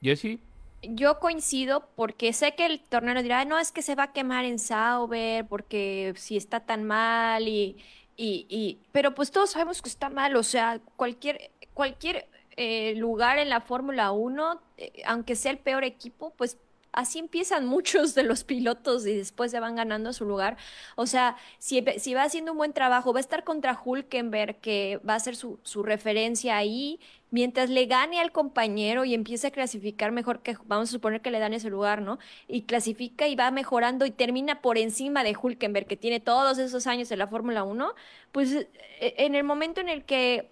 Jesse, Yo coincido porque sé que el torneo dirá, no, es que se va a quemar en Sauber porque si está tan mal y, y, y- pero pues todos sabemos que está mal, o sea, cualquier, cualquier eh, lugar en la Fórmula 1, eh, aunque sea el peor equipo, pues así empiezan muchos de los pilotos y después se van ganando su lugar. O sea, si, va haciendo un buen trabajo, va a estar contra Hulkenberg, que va a ser su, su referencia ahí, mientras le gane al compañero y empiece a clasificar mejor que, vamos a suponer que le dan ese lugar, ¿no? Y clasifica y va mejorando y termina por encima de Hulkenberg, que tiene todos esos años en la Fórmula 1, pues eh, en el momento en el que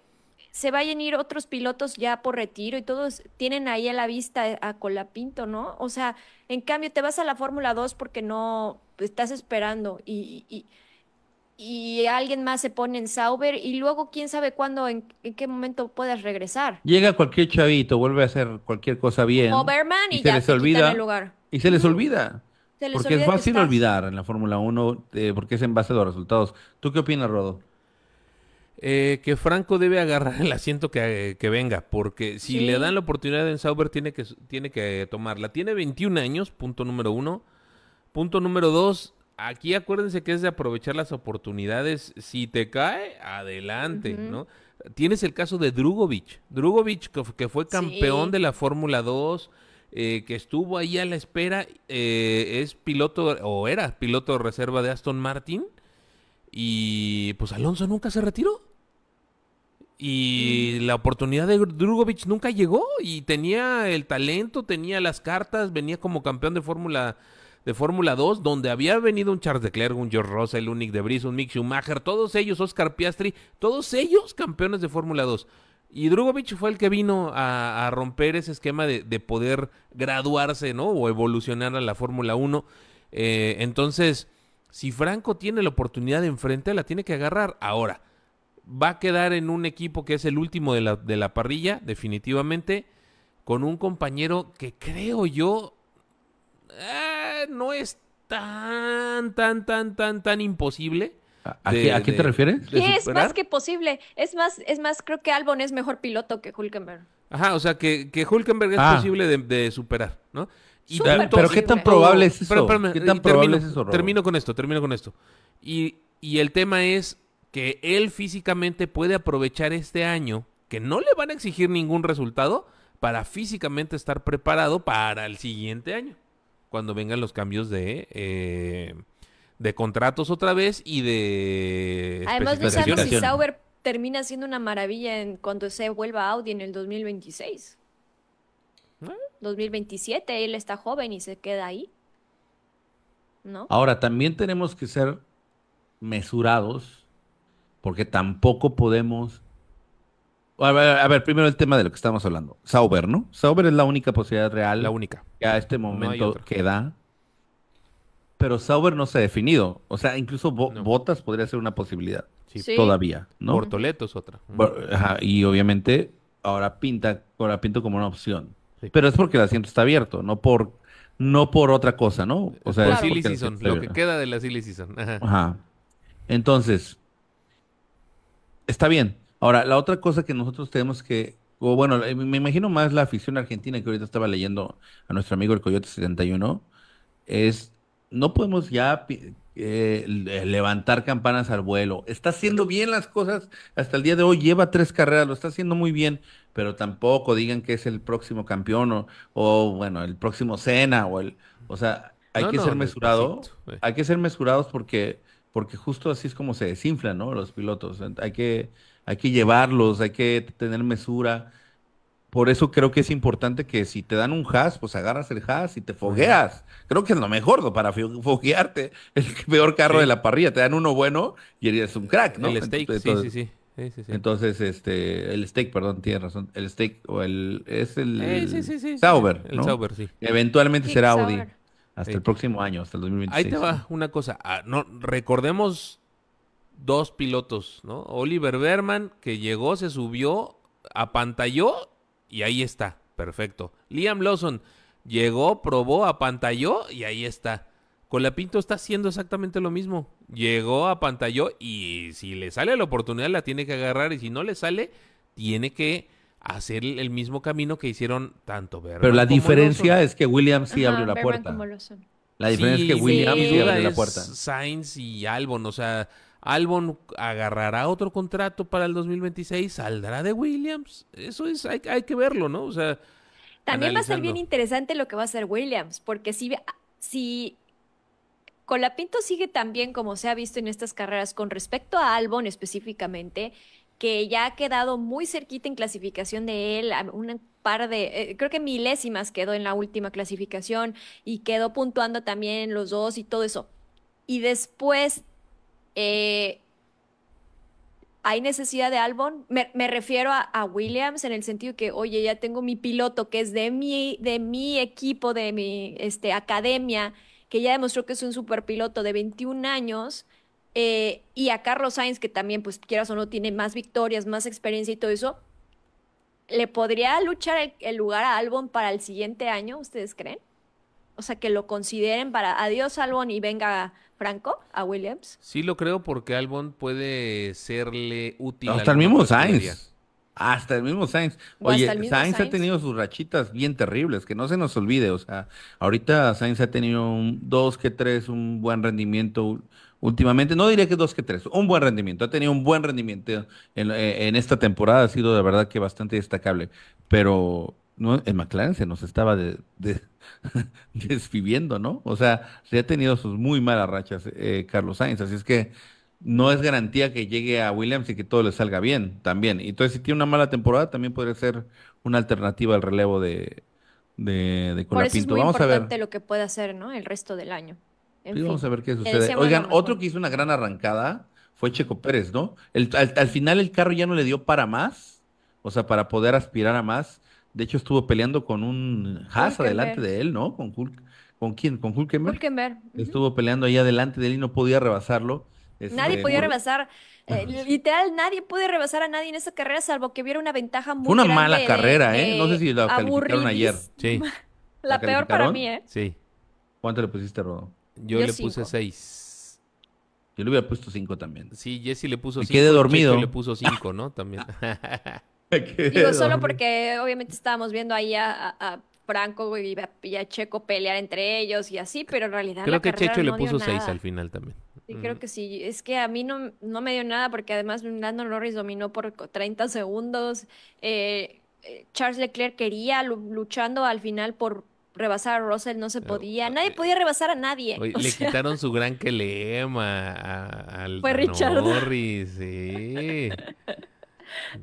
se vayan a ir otros pilotos ya por retiro y todos tienen ahí a la vista a Colapinto, ¿no? O sea, en cambio te vas a la Fórmula 2 porque no estás esperando y, y, y alguien más se pone en Sauber y luego quién sabe cuándo, en, en qué momento puedas regresar. Llega cualquier chavito, vuelve a hacer cualquier cosa bien O Berman y, y se ya les quitan olvida el lugar. y se les olvida. Se les Porque olvida es fácil olvidar en la Fórmula 1 eh, porque es en base a los resultados. ¿Tú qué opinas, Rodo? Eh, que Franco debe agarrar el asiento que, que venga, porque si Sí. le dan la oportunidad en Sauber, tiene que, tiene que tomarla. Tiene 21 años, punto número uno. Punto número dos, aquí acuérdense que es de aprovechar las oportunidades. Si te cae, adelante. ¿no? Tienes el caso de Drugovic. Drugovic, que, fue campeón Sí. de la Fórmula 2, eh, que estuvo ahí a la espera, eh, es piloto, o era piloto de reserva de Aston Martin. Y pues Alonso nunca se retiró. Y la oportunidad de Drugovic nunca llegó y tenía el talento, tenía las cartas, venía como campeón de Fórmula de Fórmula 2, donde había venido un Charles Leclerc, un George Russell, un Nick de Vries, un Mick Schumacher, todos ellos, Oscar Piastri, todos ellos campeones de Fórmula 2. Y Drugovic fue el que vino a, a romper ese esquema de, de poder graduarse, ¿no? O evolucionar a la Fórmula 1. Eh, entonces, si Franco tiene la oportunidad de enfrente, la tiene que agarrar. Ahora, va a quedar en un equipo que es el último de la, de la parrilla, definitivamente, con un compañero que creo yo eh, no es tan, tan, tan, tan, tan imposible. ¿A, de- qué, a qué te refieres? es superar. más que posible. Es más, es más, creo que Albon es mejor piloto que Hulkenberg. Ajá, o sea, que, que Hulkenberg es Ah. posible de, de superar, ¿no? Y Pero ¿qué tan probable es eso? Espera, espérame, ¿Qué tan y probable termino, es eso, Rodo? termino con esto, termino con esto. Y, y el tema es que él físicamente puede aprovechar este año, que no le van a exigir ningún resultado, para físicamente estar preparado para el siguiente año, cuando vengan los cambios de, eh, de contratos otra vez y de Además, no sabemos si. Sauber termina siendo una maravilla en cuando se vuelva Audi en el 2026. ¿Eh? 2027, él está joven y se queda ahí. ¿No? Ahora, también tenemos que ser mesurados, porque tampoco podemos. A ver, a ver, primero el tema de lo que estamos hablando. Sauber, ¿no? Sauber es la única posibilidad real La única. que a este momento queda. Pero Sauber no se ha definido. O sea, incluso Bo- No. Botas podría ser una posibilidad Sí. Sí. todavía, ¿no? Bortoleto es otra. Ajá, y obviamente ahora pinta, ahora pinto como una opción. Sí. Pero es porque el asiento está abierto, no por, no por otra cosa, ¿no? O sea, Por es porque season, lo que queda de la silly season. Ajá. Ajá. Entonces, está bien. Ahora, la otra cosa que nosotros tenemos que, o bueno, eh, me imagino más la afición argentina que ahorita estaba leyendo a nuestro amigo el Coyote 71, es, no podemos ya eh, le- levantar campanas al vuelo. Está haciendo bien las cosas hasta el día de hoy, lleva tres carreras, lo está haciendo muy bien, pero tampoco digan que es el próximo campeón o, o, bueno, el próximo Cena o el, o sea, hay No, que no, ser mesurado, eh. hay que ser mesurados porque, porque justo así es como se desinflan, ¿no? Los pilotos. Hay que, hay que llevarlos, hay que tener mesura. Por eso creo que es importante que si te dan un hash, pues agarras el hash y te fogueas. Creo que es lo mejor ¿no? para fo- foguearte. El peor carro Sí. de la parrilla. Te dan uno bueno y eres un crack, ¿no? El steak, sí, Entonces, sí, sí. Sí, sí, sí. entonces, este, el steak, perdón, tienes razón. El steak o el, es el Eh, sí, sí, sí, sí. Sauber, El ¿no? Sauber, sí. Eventualmente será Audi. Sauber. Hasta Sí. el próximo año, hasta el 2026. Ahí te va una cosa. Ah, no, recordemos dos pilotos, ¿no? Oliver Berman, que llegó, se subió, apantalló y ahí está. Perfecto. Liam Lawson llegó, probó, apantalló y ahí está. Colapinto está haciendo exactamente lo mismo. Llegó, apantalló y si le sale la oportunidad la tiene que agarrar y si no le sale, tiene que hacer el mismo camino que hicieron tanto Berman Pero la como diferencia Lawson. es que Williams sí Ajá, abrió la Berman puerta. como Lawson. La diferencia es que Williams sí abrió la puerta. Sainz y Albon, o sea, Albon agarrará otro contrato para el 2026, saldrá de Williams. Eso es, hay, hay que verlo, ¿no? O sea, También va a ser bien interesante lo que va a hacer Williams, porque si, si Colapinto sigue tan bien como se ha visto en estas carreras con respecto a Albon específicamente, que ya ha quedado muy cerquita en clasificación de él, un par de, eh, creo que milésimas quedó en la última clasificación y quedó puntuando también los dos y todo eso. Y después, eh, ¿hay necesidad de Albon? Me, me refiero a, a Williams en el sentido que, oye, ya tengo mi piloto que es de mi, de mi equipo, de mi este, academia, que ya demostró que es un superpiloto de 21 años, eh, y a Carlos Sainz, que también, pues quieras o no, tiene más victorias, más experiencia y todo eso, ¿le podría luchar el, el lugar a Albon para el siguiente año, ustedes creen? O sea, que lo consideren para adiós Albon y venga Franco a Williams. sí lo creo porque Albon puede serle útil. Hasta el mismo. Sainz. Hasta el mismo Sainz. Oye, mismo Sainz ha tenido sus rachitas bien terribles, que no se nos olvide. O sea, ahorita Sainz ha tenido un dos que tres, un buen rendimiento últimamente. No diría que dos que tres, un buen rendimiento. Ha tenido un buen rendimiento en, eh, en esta temporada. Ha sido de verdad que bastante destacable. Pero no, en McLaren se nos estaba de, de- desviviendo, ¿no? O sea, se ha tenido sus muy malas rachas eh, Carlos Sainz. Así es que no es garantía que llegue a Williams y que todo le salga bien también. Entonces, si tiene una mala temporada, también podría ser una alternativa al relevo de, de, de Por eso es muy Vamos a ver. importante lo que puede hacer, ¿no? El resto del año. En Sí, vamos fin, a ver qué sucede. Oigan, otro que hizo una gran arrancada fue Checo Pérez, ¿no? El- al, al final el carro ya no le dio para más, o sea, para poder aspirar a más. De hecho, estuvo peleando con un Haas adelante de él, ¿no? Con Hulk, ¿con quién? Con. Hülkenberg, ujú. Estuvo peleando ahí adelante de él y no podía rebasarlo. Nadie Este, podía por- rebasar, eh, literal, nadie puede rebasar a nadie en esa carrera, salvo que hubiera una ventaja muy Fue una grande mala de- carrera, ¿eh? de No sé si la calificaron ayer. Sí, La ¿La peor para mí, ¿eh? sí. ¿Cuánto le pusiste, Rodo? Yo, Yo le cinco. puse seis. Yo le hubiera puesto cinco también. Sí, Jesse le puso Me cinco. quedé y Checo dormido. le puso cinco, ¿no? También. Digo, solo porque obviamente estábamos viendo ahí a, Franco y a, y a Checo pelear entre ellos y así, pero en realidad Creo la que Checho le no puso seis al final también. Sí, Mm. creo que sí. Es que a mí no, no me dio nada porque además Lando Norris dominó por co- 30 segundos. Eh, eh, Charles Leclerc quería lu- luchando al final por rebasar a Russell, no se podía. Nadie podía rebasar a nadie. Oye, le sea, quitaron su gran quelema al Fue. Norris, sí.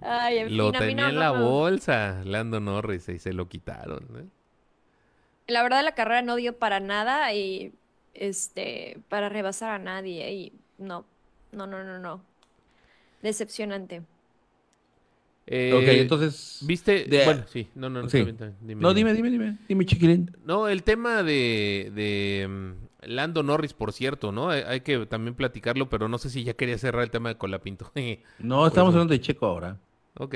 ay, en Lo fin, tenía no- en no la bolsa, Lando Norris, y se lo quitaron. ¿eh? La verdad la carrera no dio para nada y este para rebasar a nadie y no, no, no, no, no. Decepcionante. Eh, Ok, entonces. ¿Viste? de- Bueno, sí, no, no, no, Sí. bien, dime, No, dime. dime, dime, dime. Chiquilín. No, el tema de, de mm, Lando Norris, por cierto, ¿no? Hay, que también platicarlo, pero no sé si ya quería cerrar el tema de Colapinto. No, estamos Pues, hablando de Checo ahora. ok.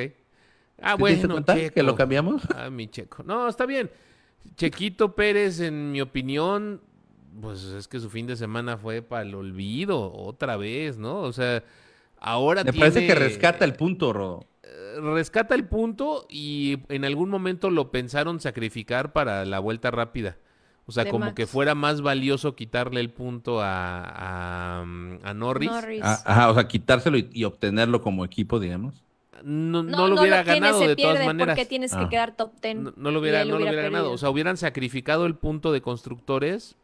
Ah, ¿Te bueno, cuenta que lo cambiamos? Ah, mi Checo. No, está bien. Chequito Pérez, en mi opinión, pues es que su fin de semana fue para el olvido, otra vez, ¿no? O sea, ahora Me parece que tiene- rescata el punto, Rodo. Rescata el punto y en algún momento lo pensaron sacrificar para la vuelta rápida. O sea, De como Max. que fuera más valioso quitarle el punto a, a, mm, a Norris. Norris. Ah, Ajá, o sea, quitárselo y, y obtenerlo como equipo, digamos. No, no No, lo no hubiera ganado de todas pierde maneras. porque tienes que Ah. quedar top 10. No, no lo hubiera, lo hubiera ganado. O sea, hubieran sacrificado el punto de constructores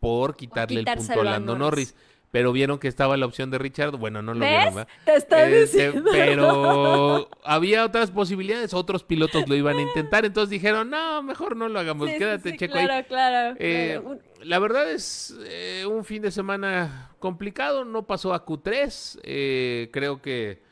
por quitarle el punto a Lando Norris. Norris. Pero vieron que estaba la opción de Richard. Bueno, no lo ¿Ves? vieron, ¿verdad? Te estoy Este, diciendo. pero había otras posibilidades, otros pilotos lo iban a intentar, entonces dijeron, no, mejor no lo hagamos, Sí, quédate sí, checo ahí. claro, claro, Eh, claro. Un- la verdad es eh, un fin de semana complicado, no pasó a Q3, eh, creo que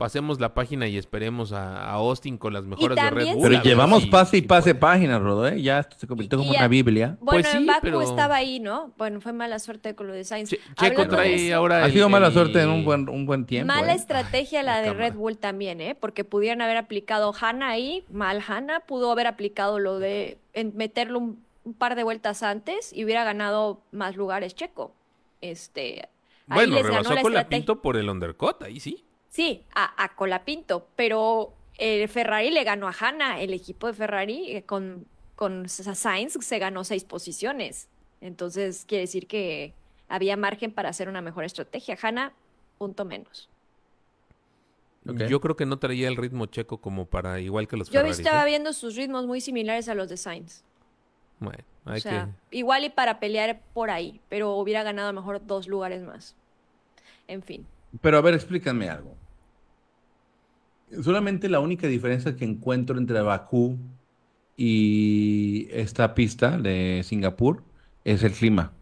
pasemos la página y esperemos a, a Austin con las mejoras de Red Bull. Pero llevamos si- pase y si pase páginas, Rodo, ¿eh? Ya esto se convirtió Y- como y una biblia. Bueno, Pues sí, en Baku pero- estaba ahí, ¿no? Bueno, fue mala suerte con lo de Sainz. Che- Checo trae eso, ahora Ha el- sido mala el- suerte en un buen, un buen tiempo. Mala ¿eh? estrategia la la de cámara. Red Bull también, ¿eh? Porque pudieran haber aplicado Hanna ahí, mal Hanna, pudo haber aplicado lo de en meterlo un, un par de vueltas antes y hubiera ganado más lugares Checo. Este, ahí Bueno, les ganó rebasó la con la estrategia. Pinto por el undercut, ahí sí. Sí, a, a Colapinto, pero el Ferrari le ganó a Hanna, el equipo de Ferrari eh, con, con Sainz se ganó seis posiciones. Entonces quiere decir que había margen para hacer una mejor estrategia. Hanna, punto menos. Yo creo que no traía el ritmo checo como para igual que los Yo Ferraris. estaba ¿eh? viendo sus ritmos muy similares a los de Sainz. Bueno, O hay sea, que... igual y para pelear por ahí, pero hubiera ganado a lo mejor dos lugares más. En fin. Pero a ver, explícanme algo. Solamente la única diferencia que encuentro entre Bakú y esta pista de Singapur es el clima.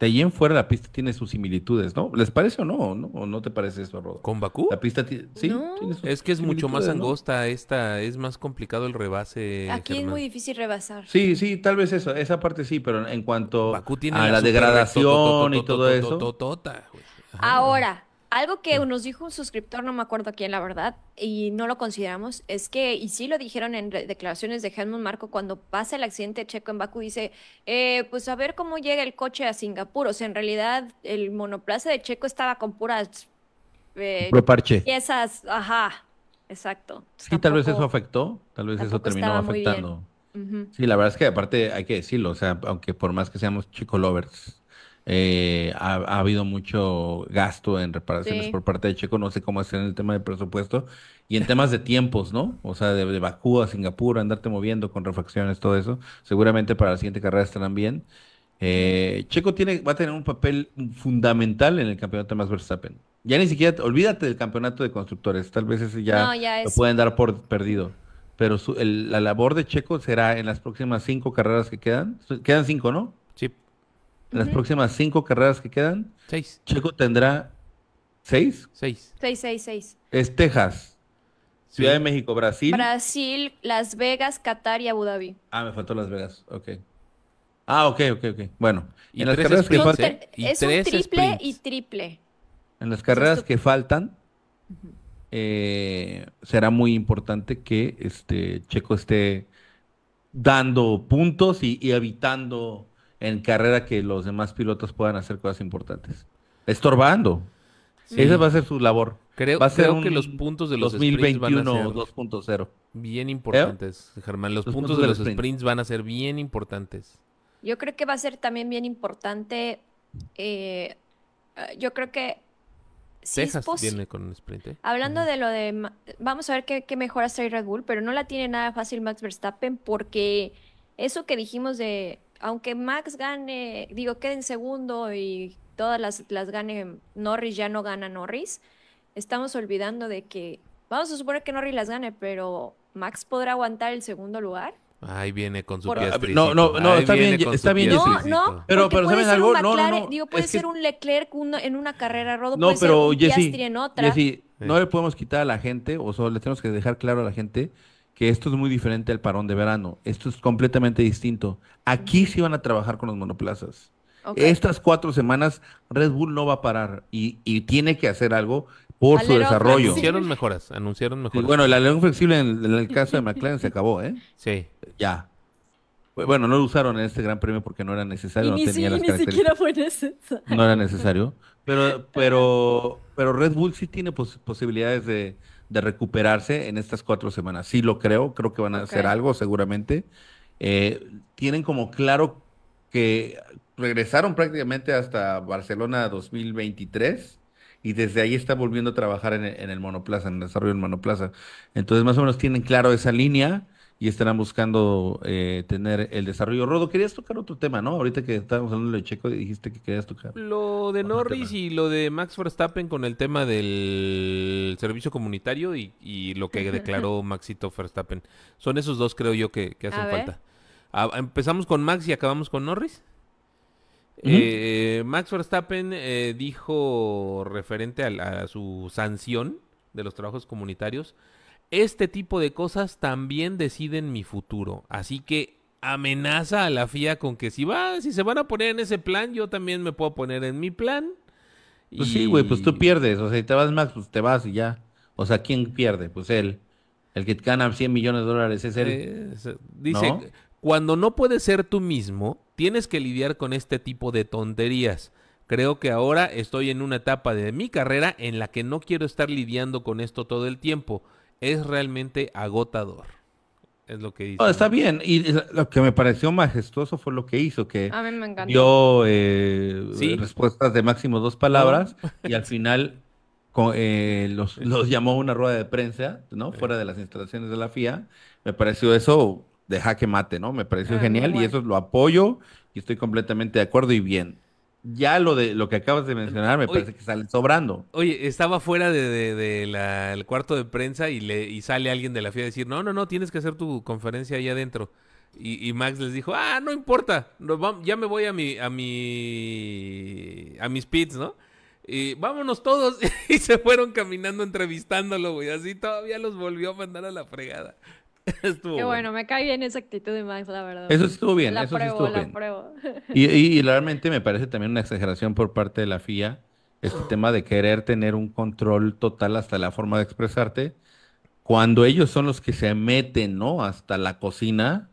De allí en fuera la pista tiene sus similitudes, ¿no? ¿Les parece o no? ¿O no, ¿O no te parece eso, Rodo? ¿Con Bakú? La pista sí, No. tiene sus Es que es mucho más angosta esta, es más complicado el rebase. Aquí es muy difícil rebasar. Sí, sí, tal vez eso, esa parte sí, pero en cuanto Bakú tiene a la degradación y todo eso. Ajá. Ahora, algo que nos dijo un suscriptor, no me acuerdo quién, la verdad, y no lo consideramos, es que, y sí lo dijeron en declaraciones de Helmut Marco, cuando pasa el accidente checo en Bakú, dice, eh, pues a ver cómo llega el coche a Singapur. O sea, en realidad el monoplaza de Checo estaba con puras eh, parche. piezas, ajá, exacto. Sí, tal vez eso afectó, tal vez eso terminó afectando. Ujú. Sí, la verdad es que aparte hay que decirlo, o sea, aunque por más que seamos chico lovers, eh, ha, ha habido mucho gasto en reparaciones Sí. por parte de Checo, no sé cómo hacer en el tema de presupuesto y en temas de tiempos, ¿no? O sea, de, de Bakú a Singapur, andarte moviendo con refacciones, todo eso, seguramente para la siguiente carrera estarán bien. Eh, Checo tiene, va a tener un papel fundamental en el campeonato de Max Verstappen. Ya ni siquiera, olvídate del campeonato de constructores, tal vez ese ya No, ya lo pueden dar por perdido. Pero su- el- la labor de Checo será en las próximas cinco carreras que quedan. Quedan cinco, ¿no? En las próximas cinco carreras que quedan, seis, Checo tendrá seis. seis. 666. Es Texas, Sí. Ciudad de México, Brasil. Brasil, Las Vegas, Qatar y Abu Dhabi. Ah, me faltó Las Vegas. Ok. Ah, ok, ok, ok. Bueno, Y en las carreras que faltan, ¿eh? Es un triple sprints. y triple. en las carreras que faltan, eh, será muy importante que este Checo esté dando puntos y, y evitando en carrera que los demás pilotos puedan hacer cosas importantes. Estorbando. Sí. Esa va a ser su labor. Creo, va a ser creo que un los puntos de los sprints van a 2021 ser 2.0. bien importantes, Germán. Los, Los puntos puntos de los sprint. sprints van a ser bien importantes. Yo creo que va a ser también bien importante. eh, eh, yo creo que sí Texas viene con un sprint, ¿eh? Hablando de lo de. Vamos a ver qué, qué mejoras trae Red Bull, pero no la tiene nada fácil Max Verstappen porque eso que dijimos de. Aunque Max gane, digo, quede en segundo y todas las, las gane Norris, ya no gana Norris. Estamos olvidando de que. Vamos a suponer que Norris las gane, pero Max podrá aguantar el segundo lugar. Ahí viene con su Por- pie Ah, no, no, no, Ahí está bien, está bien, No, no. Pero- pero ¿saben ser un algo? No, no, McLaren, no, digo, puede es que- ser un Leclerc uno- en una carrera, Rodo, No, puede ser pero un Jessy, Piastri en otra. Jessy, no le podemos quitar a la gente, o solo le tenemos que dejar claro a la gente que esto es muy diferente al parón de verano. Esto es completamente distinto. Aquí sí van a trabajar con los monoplazas. Estas cuatro semanas Red Bull no va a parar y, y tiene que hacer algo por su desarrollo. flexible. Anunciaron mejoras, anunciaron Sí, mejoras. bueno, el alerón flexible en, en el caso de McLaren se acabó, ¿eh? Sí. Ya. Bueno, no lo usaron en este Gran Premio porque no era necesario, Y no ni, tenía si- las ni características. siquiera fue necesario. No era necesario. Pero, pero, pero Red Bull sí tiene pos- posibilidades de, de recuperarse en estas cuatro semanas. Sí lo creo, creo que van a hacer algo seguramente. Eh, tienen como claro que regresaron prácticamente hasta Barcelona 2023 y desde ahí está volviendo a trabajar en el, en el monoplaza, en el desarrollo del monoplaza. Entonces más o menos tienen claro esa línea y estarán buscando eh, tener el desarrollo. Rodo, querías tocar otro tema, ¿no? Ahorita que estábamos hablando de Checo, dijiste que querías tocar. Lo de Norris tema. y lo de Max Verstappen con el tema del servicio comunitario y, y lo que declaró Maxito Verstappen. Son esos dos, creo yo, que, que hacen A falta. Empezamos con Max y acabamos con Norris. Eh, Max Verstappen eh, dijo referente a, la- a su sanción de los trabajos comunitarios, este tipo de cosas también deciden mi futuro. Así que amenaza a la FIA con que si va, si se van a poner en ese plan, yo también me puedo poner en mi plan. Pues Y- sí, güey, pues tú pierdes. O sea, si te vas Max, pues te vas y ya. O sea, ¿quién pierde? Pues él. El que gana 100 millones de dólares es él. Eh, dice, ¿No? cuando no puedes ser tú mismo, tienes que lidiar con este tipo de tonterías. Creo que ahora estoy en una etapa de mi carrera en la que no quiero estar lidiando con esto todo el tiempo. Es realmente agotador. Es lo que dice. Está bien. Y lo que me pareció majestuoso fue lo que hizo, que A mí me encantó. dio eh, Sí. respuestas de máximo dos palabras y al final eh, los, los llamó a una rueda de prensa, ¿no? Fuera de las instalaciones de la FIA. Me pareció eso de jaque mate, ¿no? Me pareció Ah, genial y eso lo apoyo y estoy completamente de acuerdo y bien. Ya lo de lo que acabas de mencionar me Oye. parece que sale sobrando. Oye, estaba fuera de, de- de la- el cuarto de prensa y, le, y sale alguien de la FIA a decir, no, no, no, tienes que hacer tu conferencia ahí adentro. Y, y Max les dijo, ah, no importa, vam- ya me voy a mi, a mi, a mis pits, ¿no? Y vámonos todos. y se fueron caminando entrevistándolo, güey. Así todavía los volvió a mandar a la fregada. Estuvo Qué bueno, me cae bien esa actitud de Max, la verdad. Eso estuvo bien, La eso sí pruebo, estuvo la bien. pruebo. Y, y- y realmente me parece también una exageración por parte de la FIA, este tema de querer tener un control total hasta la forma de expresarte, cuando ellos son los que se meten, ¿no? Hasta la cocina.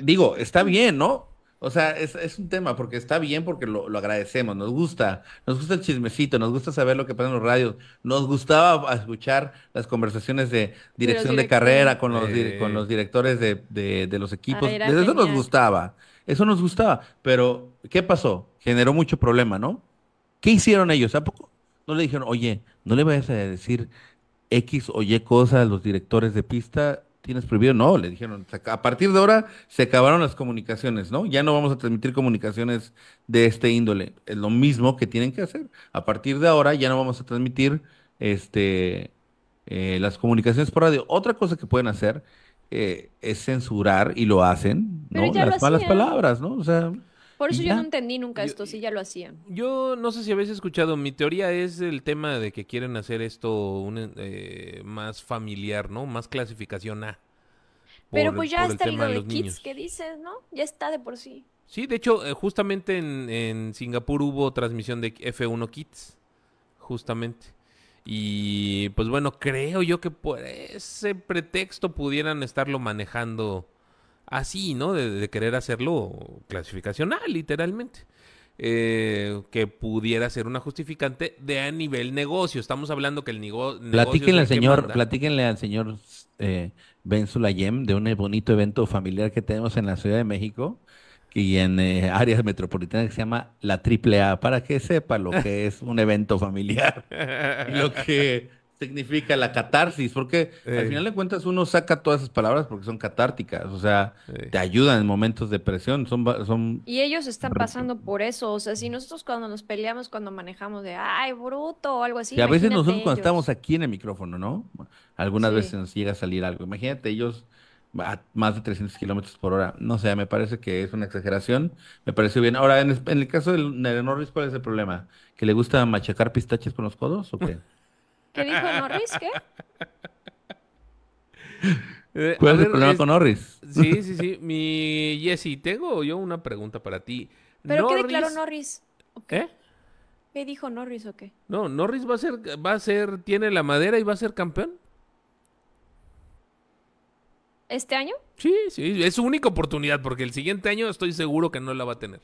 Digo, está bien, ¿no? O sea, es, es un tema porque está bien porque lo, lo agradecemos, nos gusta, nos gusta el chismecito, nos gusta saber lo que pasa en los radios, nos gustaba escuchar las conversaciones de dirección de carrera con los, di- Eh. con los directores de, de- de los equipos. Eso nos gustaba, eso nos gustaba, pero ¿qué pasó? Generó mucho problema, ¿no? ¿Qué hicieron ellos? ¿A poco no le dijeron, oye, no le vayas a decir X o Y cosas a los directores de pista? ¿Tienes prohibido? No, le dijeron, "Se ac- a partir de ahora se acabaron las comunicaciones, ¿no? Ya no vamos a transmitir comunicaciones de este índole. Es lo mismo que tienen que hacer. A partir de ahora ya no vamos a transmitir este, eh, las comunicaciones por radio. Otra cosa que pueden hacer eh, es censurar, y lo hacen, ¿no? lo Las malas hacían. palabras, ¿no? O sea, Por eso yo no entendí nunca Yo- esto, sí ya lo hacían. Yo no sé si habéis escuchado, mi teoría es el tema de que quieren hacer esto un, eh, más familiar, ¿no? Más clasificación A. Pero pues ya está hilo de los kids niños. que dices, ¿no? Ya está de por sí. Sí, de hecho, eh, justamente en, en Singapur hubo transmisión de F1 Kids, justamente. Y pues bueno, creo yo que por ese pretexto pudieran estarlo manejando así, ¿no? De, de querer hacerlo clasificacional, literalmente. Eh, que pudiera ser una justificante de a nivel negocio. Estamos hablando que el nego- negocio. Platíquenle al señor, platíquenle al señor eh, Ben Sulayem de un bonito evento familiar que tenemos en la Ciudad de México y en eh, áreas metropolitanas que se llama la Triple A, para que sepa lo que es un evento familiar lo que significa la catarsis, porque al final de cuentas uno saca todas esas palabras porque son catárticas, o sea, Eh. te ayudan en momentos de presión, son, va- son Y ellos están pasando por eso. O sea, si nosotros cuando nos peleamos, cuando manejamos de, ay, bruto o algo así. Y a veces nosotros cuando estamos aquí en el micrófono, ¿no? Algunas Sí. veces nos llega a salir algo. Imagínate ellos a más de 300 kilómetros por hora. No sé, me parece que es una exageración. Me pareció bien. Ahora, en, en el caso del de Norris, ¿cuál es el problema? ¿Que le gusta machacar pistaches con los codos o qué? ¿Qué dijo Norris? ¿Qué? Eh, ¿Cuál es el ver, problema es- con Norris? Sí, sí, sí. Mi Jessy, tengo yo una pregunta para ti. ¿Pero qué declaró Norris? ¿O qué? ¿Eh? ¿Qué dijo Norris o qué? No, Norris va a ser, va a ser, tiene la madera y va a ser campeón. ¿Este año? Sí, sí, es su única oportunidad porque el siguiente año estoy seguro que no la va a tener.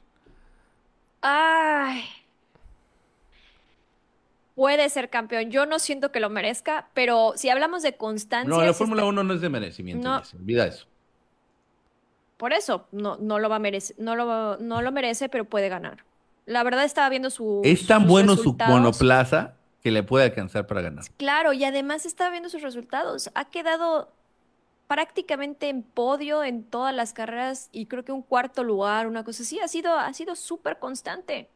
Ay. Puede ser campeón. Yo no siento que lo merezca, pero si hablamos de constancia. No, la Fórmula está- 1 no es de merecimiento, No. Jessy, olvida eso. Por eso, no, no lo va a merece, no lo, no lo merece, pero puede ganar. La verdad estaba viendo su, Es tan bueno su monoplaza que le puede alcanzar para ganar. Claro, y además estaba viendo sus resultados. Ha quedado prácticamente en podio en todas las carreras y creo que un cuarto lugar, una cosa así. Ha sido, ha sido súper constante.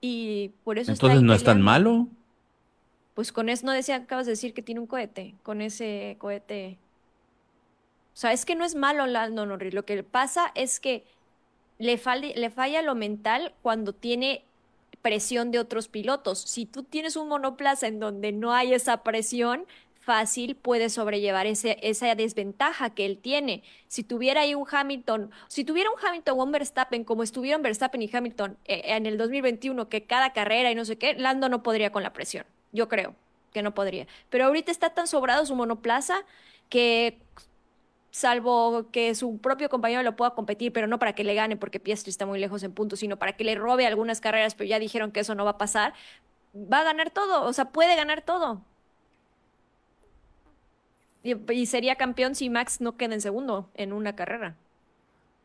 Y por eso Entonces no es tan malo. Pues con eso, no decía, acabas de decir que tiene un cohete, con ese cohete. O sea, es que no es malo Lando Norris. Lo que pasa es que le, le falla lo mental cuando tiene presión de otros pilotos. Si tú tienes un monoplaza en donde no hay esa presión, fácil puedes sobrellevar ese, esa desventaja que él tiene. Si tuviera ahí un Hamilton, si tuviera un Hamilton o un Verstappen, como estuvieron Verstappen y Hamilton eh, en el 2021, que cada carrera y no sé qué, Lando no podría con la presión. Yo creo que no podría. Pero ahorita está tan sobrado su monoplaza que salvo que su propio compañero lo pueda competir, pero no para que le gane porque Piastri está muy lejos en puntos, sino para que le robe algunas carreras, pero ya dijeron que eso no va a pasar, va a ganar todo, o sea, puede ganar todo. Y, y sería campeón si Max no queda en segundo en una carrera.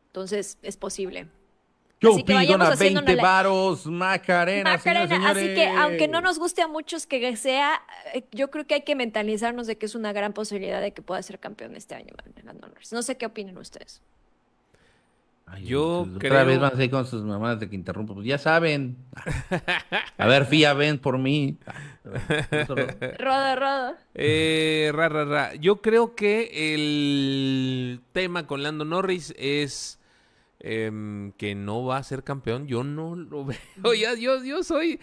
Entonces, es posible. Yo Así que vayamos haciendo 20 una le- varos, Macarena, Macarena, así que aunque no nos guste a muchos que sea, eh, yo creo que hay que mentalizarnos de que es una gran posibilidad de que pueda ser campeón este año, Lando Norris. No sé qué opinan ustedes. Ay, Yo otra creo- vez van a seguir con sus mamás de que interrumpo. Pues ya saben. A ver, Fía, ven por mí. Rodo, rodo. Eh, ra, ra, ra. Yo creo que el tema con Lando Norris es em, que no va a ser campeón. Yo no lo veo. Ya, yo, yo soy.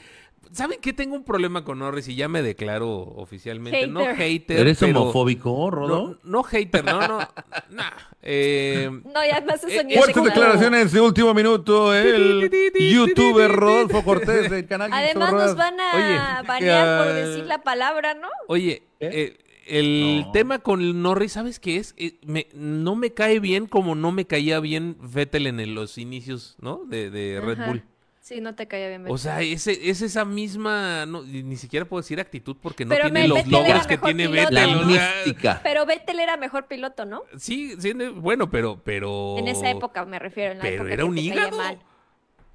¿Saben qué? Tengo un problema con Norris y ya me declaro oficialmente. No Hater. ¿Eres pero- homofóbico, Rodo? No, no hater, no, no. nah. Em, No, y además eso Eh, ni es Fuertes de- declaraciones de último minuto. El youtuber Rodolfo Cortés del canal Además nos van a Oye, banear por que- decir la palabra, ¿no? Oye, eh, el No. tema con Norris, ¿sabes qué es? Eh, me- no me cae bien como no me caía bien Vettel en el- los inicios, ¿no? De, de Red Ajá. Bull. Sí, no te caía bien. O sea, ese, es esa misma, no, ni siquiera puedo decir actitud porque no Pero tiene me- los Vettel logros que tiene piloto. Vettel. La o sea, mística. Pero Vettel era mejor piloto, ¿no? sí, sí, bueno, pero, pero. En esa época me refiero, en la Pero época era que un hígado. mal.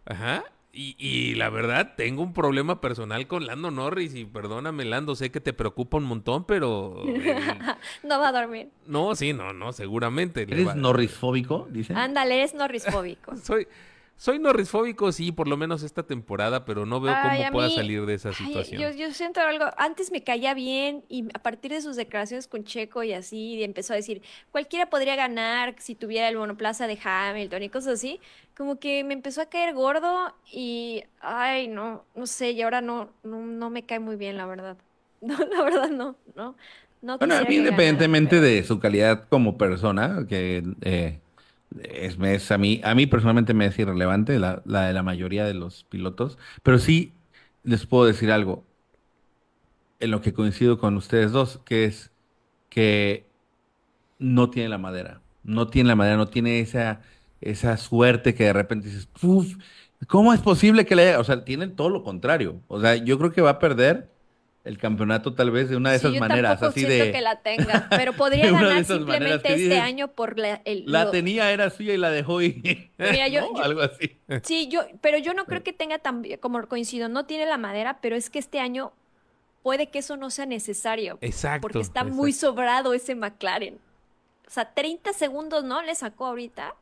Ajá. Y, y la verdad, tengo un problema personal con Lando Norris. Y perdóname, Lando, sé que te preocupa un montón, pero. eh, No va a dormir. no, sí, no, no, seguramente. ¿Eres va- norrisfóbico? Dice. Ándale, eres norrisfóbico. Soy, soy norrisfóbico, sí, por lo menos esta temporada, pero no veo Ay, cómo pueda mí- salir de esa Ay, situación. yo, yo siento algo, antes me caía bien y a partir de sus declaraciones con Checo y así, y empezó a decir, cualquiera podría ganar si tuviera el monoplaza de Hamilton y cosas así, como que me empezó a caer gordo y, ay, no, no sé, y ahora no, no, no me cae muy bien, la verdad. No, la verdad no, no, no Bueno, a mí independientemente pero- de su calidad como persona, que eh, es, es a mí, a mí personalmente me es irrelevante la, la de la mayoría de los pilotos, pero sí les puedo decir algo en lo que coincido con ustedes dos, que es que no tiene la madera, no tiene la madera, no tiene esa, esa suerte que de repente dices, "Uf, ¿cómo es posible que le haya-?" O sea, tienen todo lo contrario. O sea, yo creo que va a perder el campeonato tal vez de una de Sí, esas yo maneras, así de... que la tenga, pero podría ganar simplemente este dices, año por la, el, La lo- tenía, era suya y la dejó y... Mira, yo- ¿no? yo- Algo así. Sí, yo, pero yo no creo que tenga tan, como coincido, no tiene la madera, pero es que este año puede que eso no sea necesario, Exacto. porque está muy sobrado ese McLaren. O sea, 30 segundos no le sacó ahorita.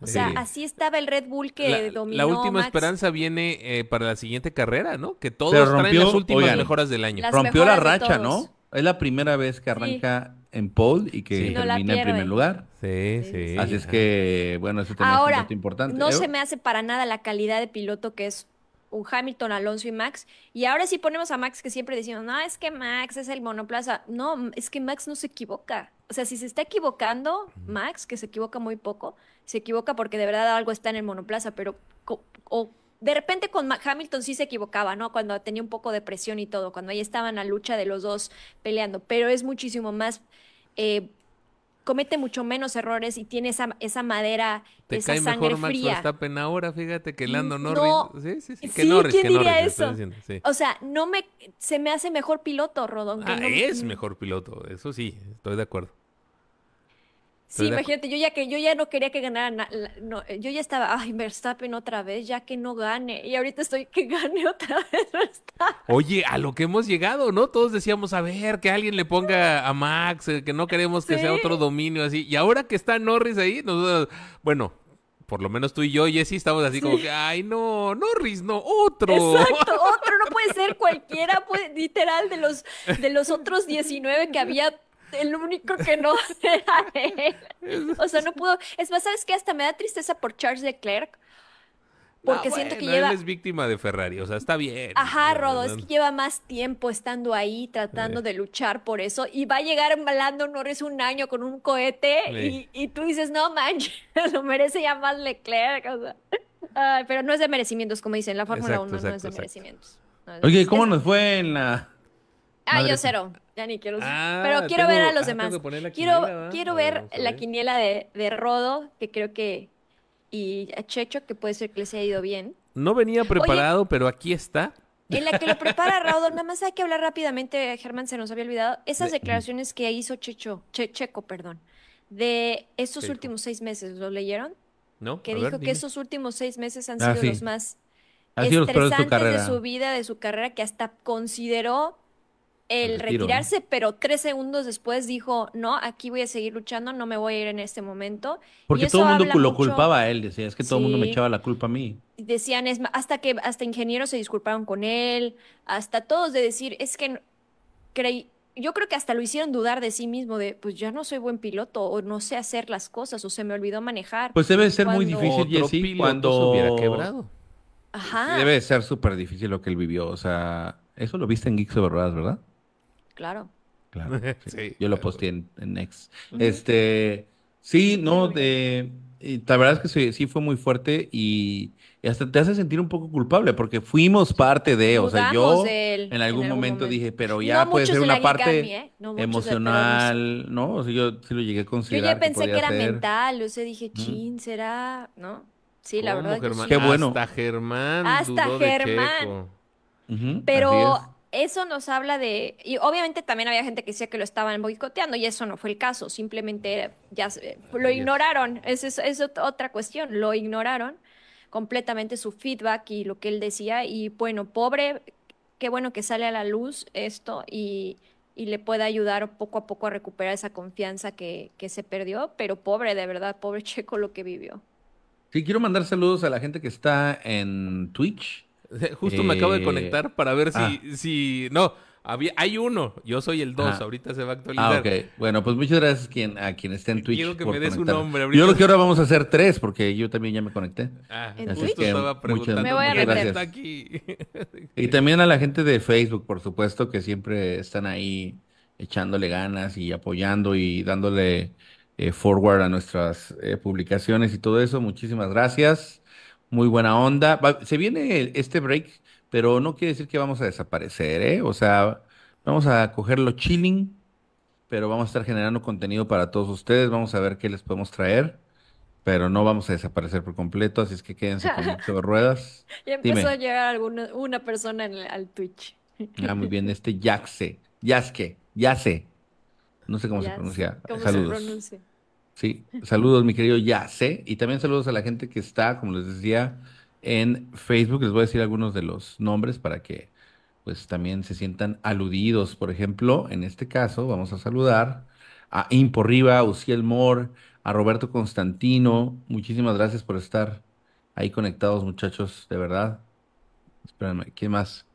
O sea, Sí. así estaba el Red Bull que La, dominó la última Max. esperanza viene eh, para la siguiente carrera, ¿no? Que todos Pero traen rompió- las últimas oigan, mejoras del año. Las Rompió la racha. ¿no? Es la primera vez que arranca en pole y que Sí. No termina en primer lugar. Sí, Sí, sí. sí. Así es que, bueno, eso también es un Ahora, dato importante. no ¿eh? se me hace para nada la calidad de piloto que es un Hamilton, Alonso y Max. Y ahora sí ponemos a Max, que siempre decimos, no, es que Max es el monoplaza. No, es que Max no se equivoca. O sea, si se está equivocando, Max, que se equivoca muy poco, se equivoca porque de verdad algo está en el monoplaza, pero o de repente con Hamilton sí se equivocaba, ¿no? Cuando tenía un poco de presión y todo, cuando ahí estaban la lucha de los dos peleando, pero es muchísimo más eh, comete mucho menos errores y tiene esa, esa madera, Te esa cae sangre mejor Max fría. Verstappen ahora, fíjate, que Lando Norris. no. Sí, sí, sí. Que Sí, Norris, ¿quién que diría Norris, eso? diciendo, sí. O sea, no me, se me hace mejor piloto, Rodón. Ah, no- es mejor piloto, eso sí, estoy de acuerdo. Sí, imagínate, yo ya que yo ya no quería que ganara, na- la- no, yo ya estaba, ay, Verstappen otra vez, ya que no gane. Y ahorita estoy que gane otra vez Verstappen. Oye, a lo que hemos llegado, ¿no? Todos decíamos, a ver, que alguien le ponga a Max, eh, que no queremos que sea otro dominio así. Y ahora que está Norris ahí, nosotros, bueno, por lo menos tú y yo, Jessy, estamos así como que, ay, no, Norris, no, otro. Exacto, otro, no puede ser cualquiera, puede, literal, de los, de los otros 19 que había, el único que no era él. O sea, no pudo. Es más, ¿sabes qué? Hasta me da tristeza por Charles Leclerc. Porque Ah, siento que bueno, lleva. Él es víctima de Ferrari, o sea, está bien. Ajá, No, Rodo, no, es que lleva más tiempo estando ahí, tratando de luchar por eso, y va a llegar Lando Norris un año con un cohete, y, y tú dices, no manches, lo merece ya más Leclerc, o sea. Ay, pero no es de merecimientos, como dicen, la Fórmula Exacto, 1 no es de exacto. merecimientos. Oye, ¿cómo nos fue en la... Ah, Madre yo cero, ya ni quiero Ah, Pero quiero tengo- ver a ah, los tengo demás. Quiero, quiero ver, la quiniela de, de Rodo, que creo que, y a Checho, que puede ser que les haya ido bien. No venía preparado, pero aquí está. En la que lo prepara Raúl, nada más hay que hablar rápidamente, Germán, se nos había olvidado, esas declaraciones que hizo Checho, Che- Checo, perdón, de estos Checo. últimos seis meses, ¿lo leyeron? ¿No? Que A dijo ver, que esos últimos seis meses han Ah, sido sí. los más sido los de estresantes de su vida, de su carrera, que hasta consideró el retiro, retirarse, pero tres segundos después dijo, no, aquí voy a seguir luchando, no me voy a ir en este momento. Porque todo el mundo lo mucho- culpaba a él, decía, es que todo el mundo me echaba la culpa a mí. Decían, es hasta que hasta ingenieros se disculparon con él, hasta todos de decir, es que creí, yo creo que hasta lo hicieron dudar de sí mismo, de pues ya no soy buen piloto, o no sé hacer las cosas, o se me olvidó manejar. Pues debe ser muy difícil, Jessy, cuando... se hubiera quebrado. Ajá, Debe ser súper difícil lo que él vivió, o sea, eso lo viste en Geeks Ruedas, ¿verdad? Claro. Claro. Sí, Yo lo posteé en, en X. Este, sí, no, de, y la verdad es que sí, sí fue muy fuerte y, y hasta te hace sentir un poco culpable porque fuimos parte de, o sea, yo de él en algún momento dije, pero ya No puede ser una parte ¿eh? No emocional, ¿no? O sea, yo sí lo llegué a Yo considerar ya pensé que era ser. mental, o sea, dije, chin, será, ¿no? Sí, la ¿Cómo, verdad, yo Germán? sí. Qué bueno. Hasta Germán Hasta dudó de Germán. Pero es. Eso nos habla de, y obviamente también había gente que decía que lo estaban boicoteando y eso no fue el caso, simplemente ya se- lo es. ignoraron, es, es ot- otra cuestión, lo ignoraron completamente su feedback y lo que él decía y bueno, pobre, qué bueno que sale a la luz esto y, y le pueda ayudar poco a poco a recuperar esa confianza que, que se perdió, pero pobre de verdad, pobre Checo lo que vivió. Sí, quiero mandar saludos a la gente que está en Twitch. Justo me acabo de Eh, conectar para ver si, ah. si, no, había, hay uno, yo soy el dos, Ajá. ahorita se va a actualizar. Ah, ok. Bueno, pues muchas gracias quien, a quien esté en Twitch. Quiero que por me des un nombre Yo ahorita. creo que ahora vamos a hacer tres, porque yo también ya me conecté. Ah, ¿En justo Twitch? que estaba muchas- preguntando Me voy a está aquí. Y también a la gente de Facebook, por supuesto, que siempre están ahí echándole ganas y apoyando y dándole eh, forward a nuestras eh, publicaciones y todo eso. Muchísimas gracias. Muy buena onda. Va- se viene el- este break, pero no quiere decir que vamos a desaparecer, ¿eh? O sea, vamos a cogerlo chilling, pero vamos a estar generando contenido para todos ustedes. Vamos a ver qué les podemos traer, pero no vamos a desaparecer por completo, así es que quédense con Sobre Ruedas. Ya empezó Dime. a llegar alguna, una persona en el- al Twitch. Ah, muy bien, este Yaxe, Yaske, Yase. No sé cómo se pronuncia. ¿Cómo se Saludos. pronuncia? Sí, saludos, mi querido Yase. Y también saludos a la gente que está, como les decía, en Facebook. Les voy a decir algunos de los nombres para que pues también se sientan aludidos. Por ejemplo, en este caso, vamos a saludar a Imporriba, a Uciel Moore, a Roberto Constantino. Muchísimas gracias por estar ahí conectados, muchachos, de verdad. Espérenme, ¿quién más?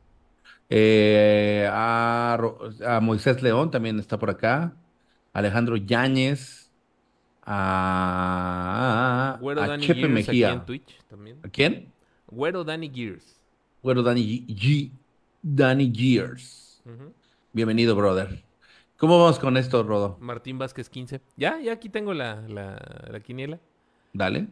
Eh, a, a Moisés León también está por acá. Alejandro Yáñez. A, Güero a Dani Chepe Gears aquí Mejía. en Twitch también. ¿A quién? Güero Dani Gears. Bueno, Danny G, G- Danny Gears. Bienvenido, brother. ¿Cómo vamos con esto, Rodo? Martín Vázquez 15. Ya, ya aquí tengo la, la, la quiniela. Dale.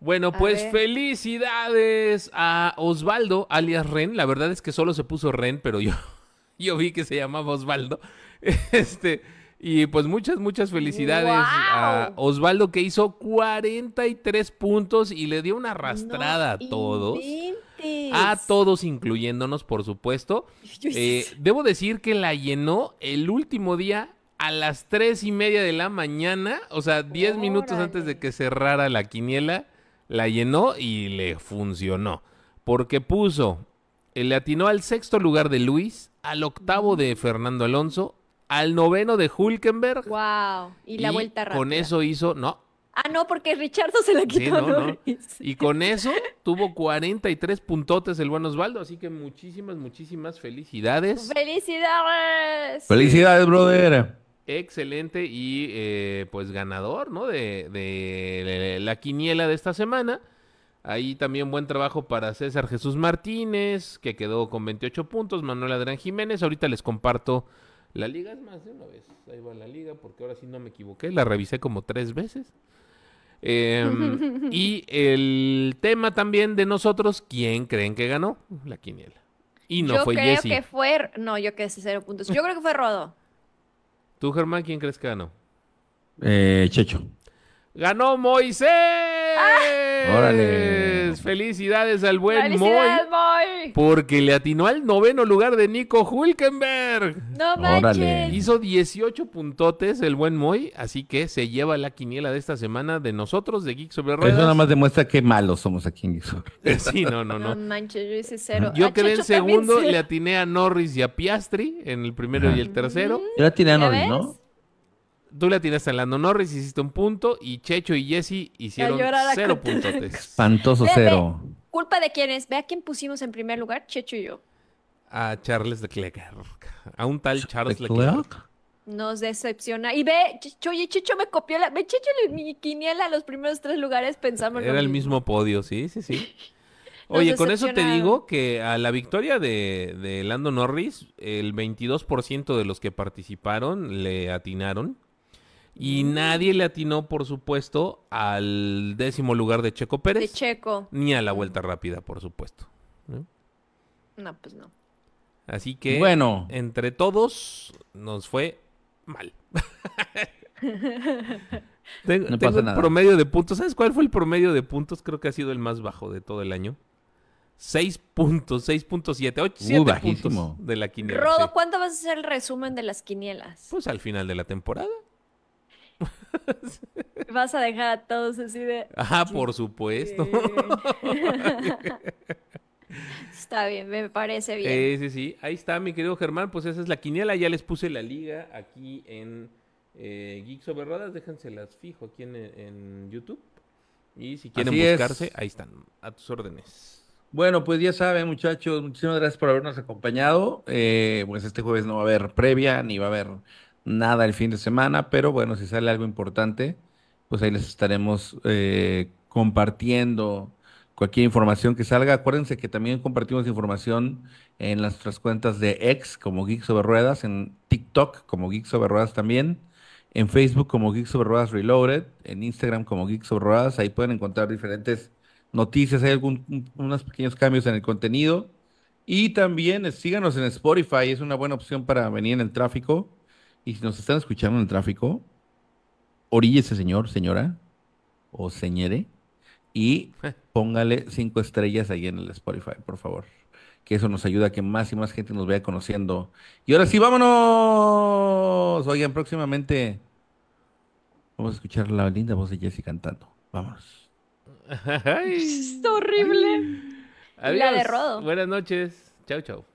Bueno, A pues ver. felicidades a Osvaldo, alias Ren. La verdad es que solo se puso Ren, pero yo, yo vi que se llamaba Osvaldo. Este, Y pues muchas, muchas felicidades a. Osvaldo que hizo 43 puntos y le dio una arrastrada a todos. inventes. A todos, incluyéndonos, por supuesto. Eh, debo decir que la llenó el último día a las tres y media de la mañana, o sea, 10 minutos antes de que cerrara la quiniela, la llenó y le funcionó. Porque puso, eh, le atinó al sexto lugar de Luis, al octavo de Fernando Alonso, al noveno de Hulkenberg. Wow. Y la vuelta rápida. con eso hizo, no, Ah, no, porque Richardo se la Sí, quitó a no. Y con eso tuvo 43 puntotes el buen Osvaldo. Así que muchísimas, muchísimas felicidades. ¡Felicidades! Felicidades, brother. Excelente y eh, pues ganador, ¿no? De, de la quiniela de esta semana. Ahí también buen trabajo para César Jesús Martínez, que quedó con 28 puntos. Manuel Adrián Jiménez. Ahorita les comparto la liga. Es más, de una vez. Ahí va la liga, porque ahora sí no me equivoqué. La revisé como tres veces. Em, y el tema también de nosotros, ¿quién creen que ganó? La quiniela. Y no yo fue creo Jesse. que fue. No, yo que sé cero puntos. Yo creo que fue Rodo. ¿Tú, Germán, quién crees que ganó? Eh, Checho. ¡Ganó Moisés! Órale. Felicidades al buen Moy. ¡Felicidades, Moy! Porque le atinó al noveno lugar de Nico Hulkenberg. No Órale. manches. Hizo 18 puntotes el buen Moy, así que se lleva la quiniela de esta semana de nosotros, de Geek sobre Eso nada Ruedas. más demuestra qué malos somos aquí en Geeks. Sí, no, no, No no. manches, yo hice cero. Yo A quedé en segundo, cero. le atiné a Norris y a Piastri en el primero y el tercero. Yo la tiré a ¿Ya Norris, ves? ¿no? Tú le atinaste a Lando Norris, hiciste un punto, y Checho y Jesse hicieron cero puntotes. Espantoso Ve, ve. cero. ¿Culpa de quién es? Ve a quién pusimos en primer lugar, Checho y yo. A Charles Leclerc. A un tal Charles Leclerc. Leclerc. Nos decepciona. Y ve, Checho, oye, Checho me copió la. Ve, Checho en mi quiniela, los primeros tres lugares pensamos. lo Era el mismo podio, sí, sí, sí. Oye, con eso te digo que a la victoria de, de Lando Norris, el 22% de los que participaron le atinaron. Y nadie le atinó, por supuesto, al décimo lugar de Checo De Pérez. Checo. Ni a la vuelta rápida, por supuesto. ¿no? No, pues no. Así que, Bueno. entre todos, nos fue mal. tengo No tengo pasa un nada. promedio de puntos. ¿Sabes cuál fue el promedio de puntos? Creo que ha sido el más bajo de todo el año. 6 puntos, 6.7, 8, 7 bajísimo. puntos de la quiniela. Rodo, sí. ¿cuándo vas a hacer el resumen de las quinielas? Pues al final de la temporada. Vas a dejar a todos así de. Ah, por supuesto. Está bien, me parece bien. Eh, sí, sí. Ahí está, mi querido Germán. Pues esa es la quiniela. Ya les puse la liga aquí en eh, Geeks Rodas. Déjenselas fijo aquí en, en YouTube. Y si quieren Así es. buscarse, ahí están, a tus órdenes. Bueno, pues ya saben, muchachos, muchísimas gracias por habernos acompañado. Eh, pues este jueves no va a haber previa, ni va a haber nada el fin de semana, pero bueno, si sale algo importante, pues ahí les estaremos eh, compartiendo cualquier información que salga. Acuérdense que también compartimos información en nuestras cuentas de X como Geeks sobre Ruedas, en TikTok como Geeks sobre Ruedas también, en Facebook como Geeks sobre Ruedas Reloaded, en Instagram como Geeks sobre Ruedas. Ahí pueden encontrar diferentes noticias, hay algún, un- unos pequeños cambios en el contenido. Y también eh, síganos en Spotify, es una buena opción para venir en el tráfico. Y si nos están escuchando en el tráfico, oríllese, señor, señora, o señere, y póngale cinco estrellas ahí en el Spotify, por favor. Que eso nos ayuda a que más y más gente nos vaya conociendo. Y ahora sí, vámonos. Oigan, próximamente vamos a escuchar la linda voz de Jessie cantando. Vámonos. Es horrible. Y la de. Rodo. Buenas noches. Chau, chau.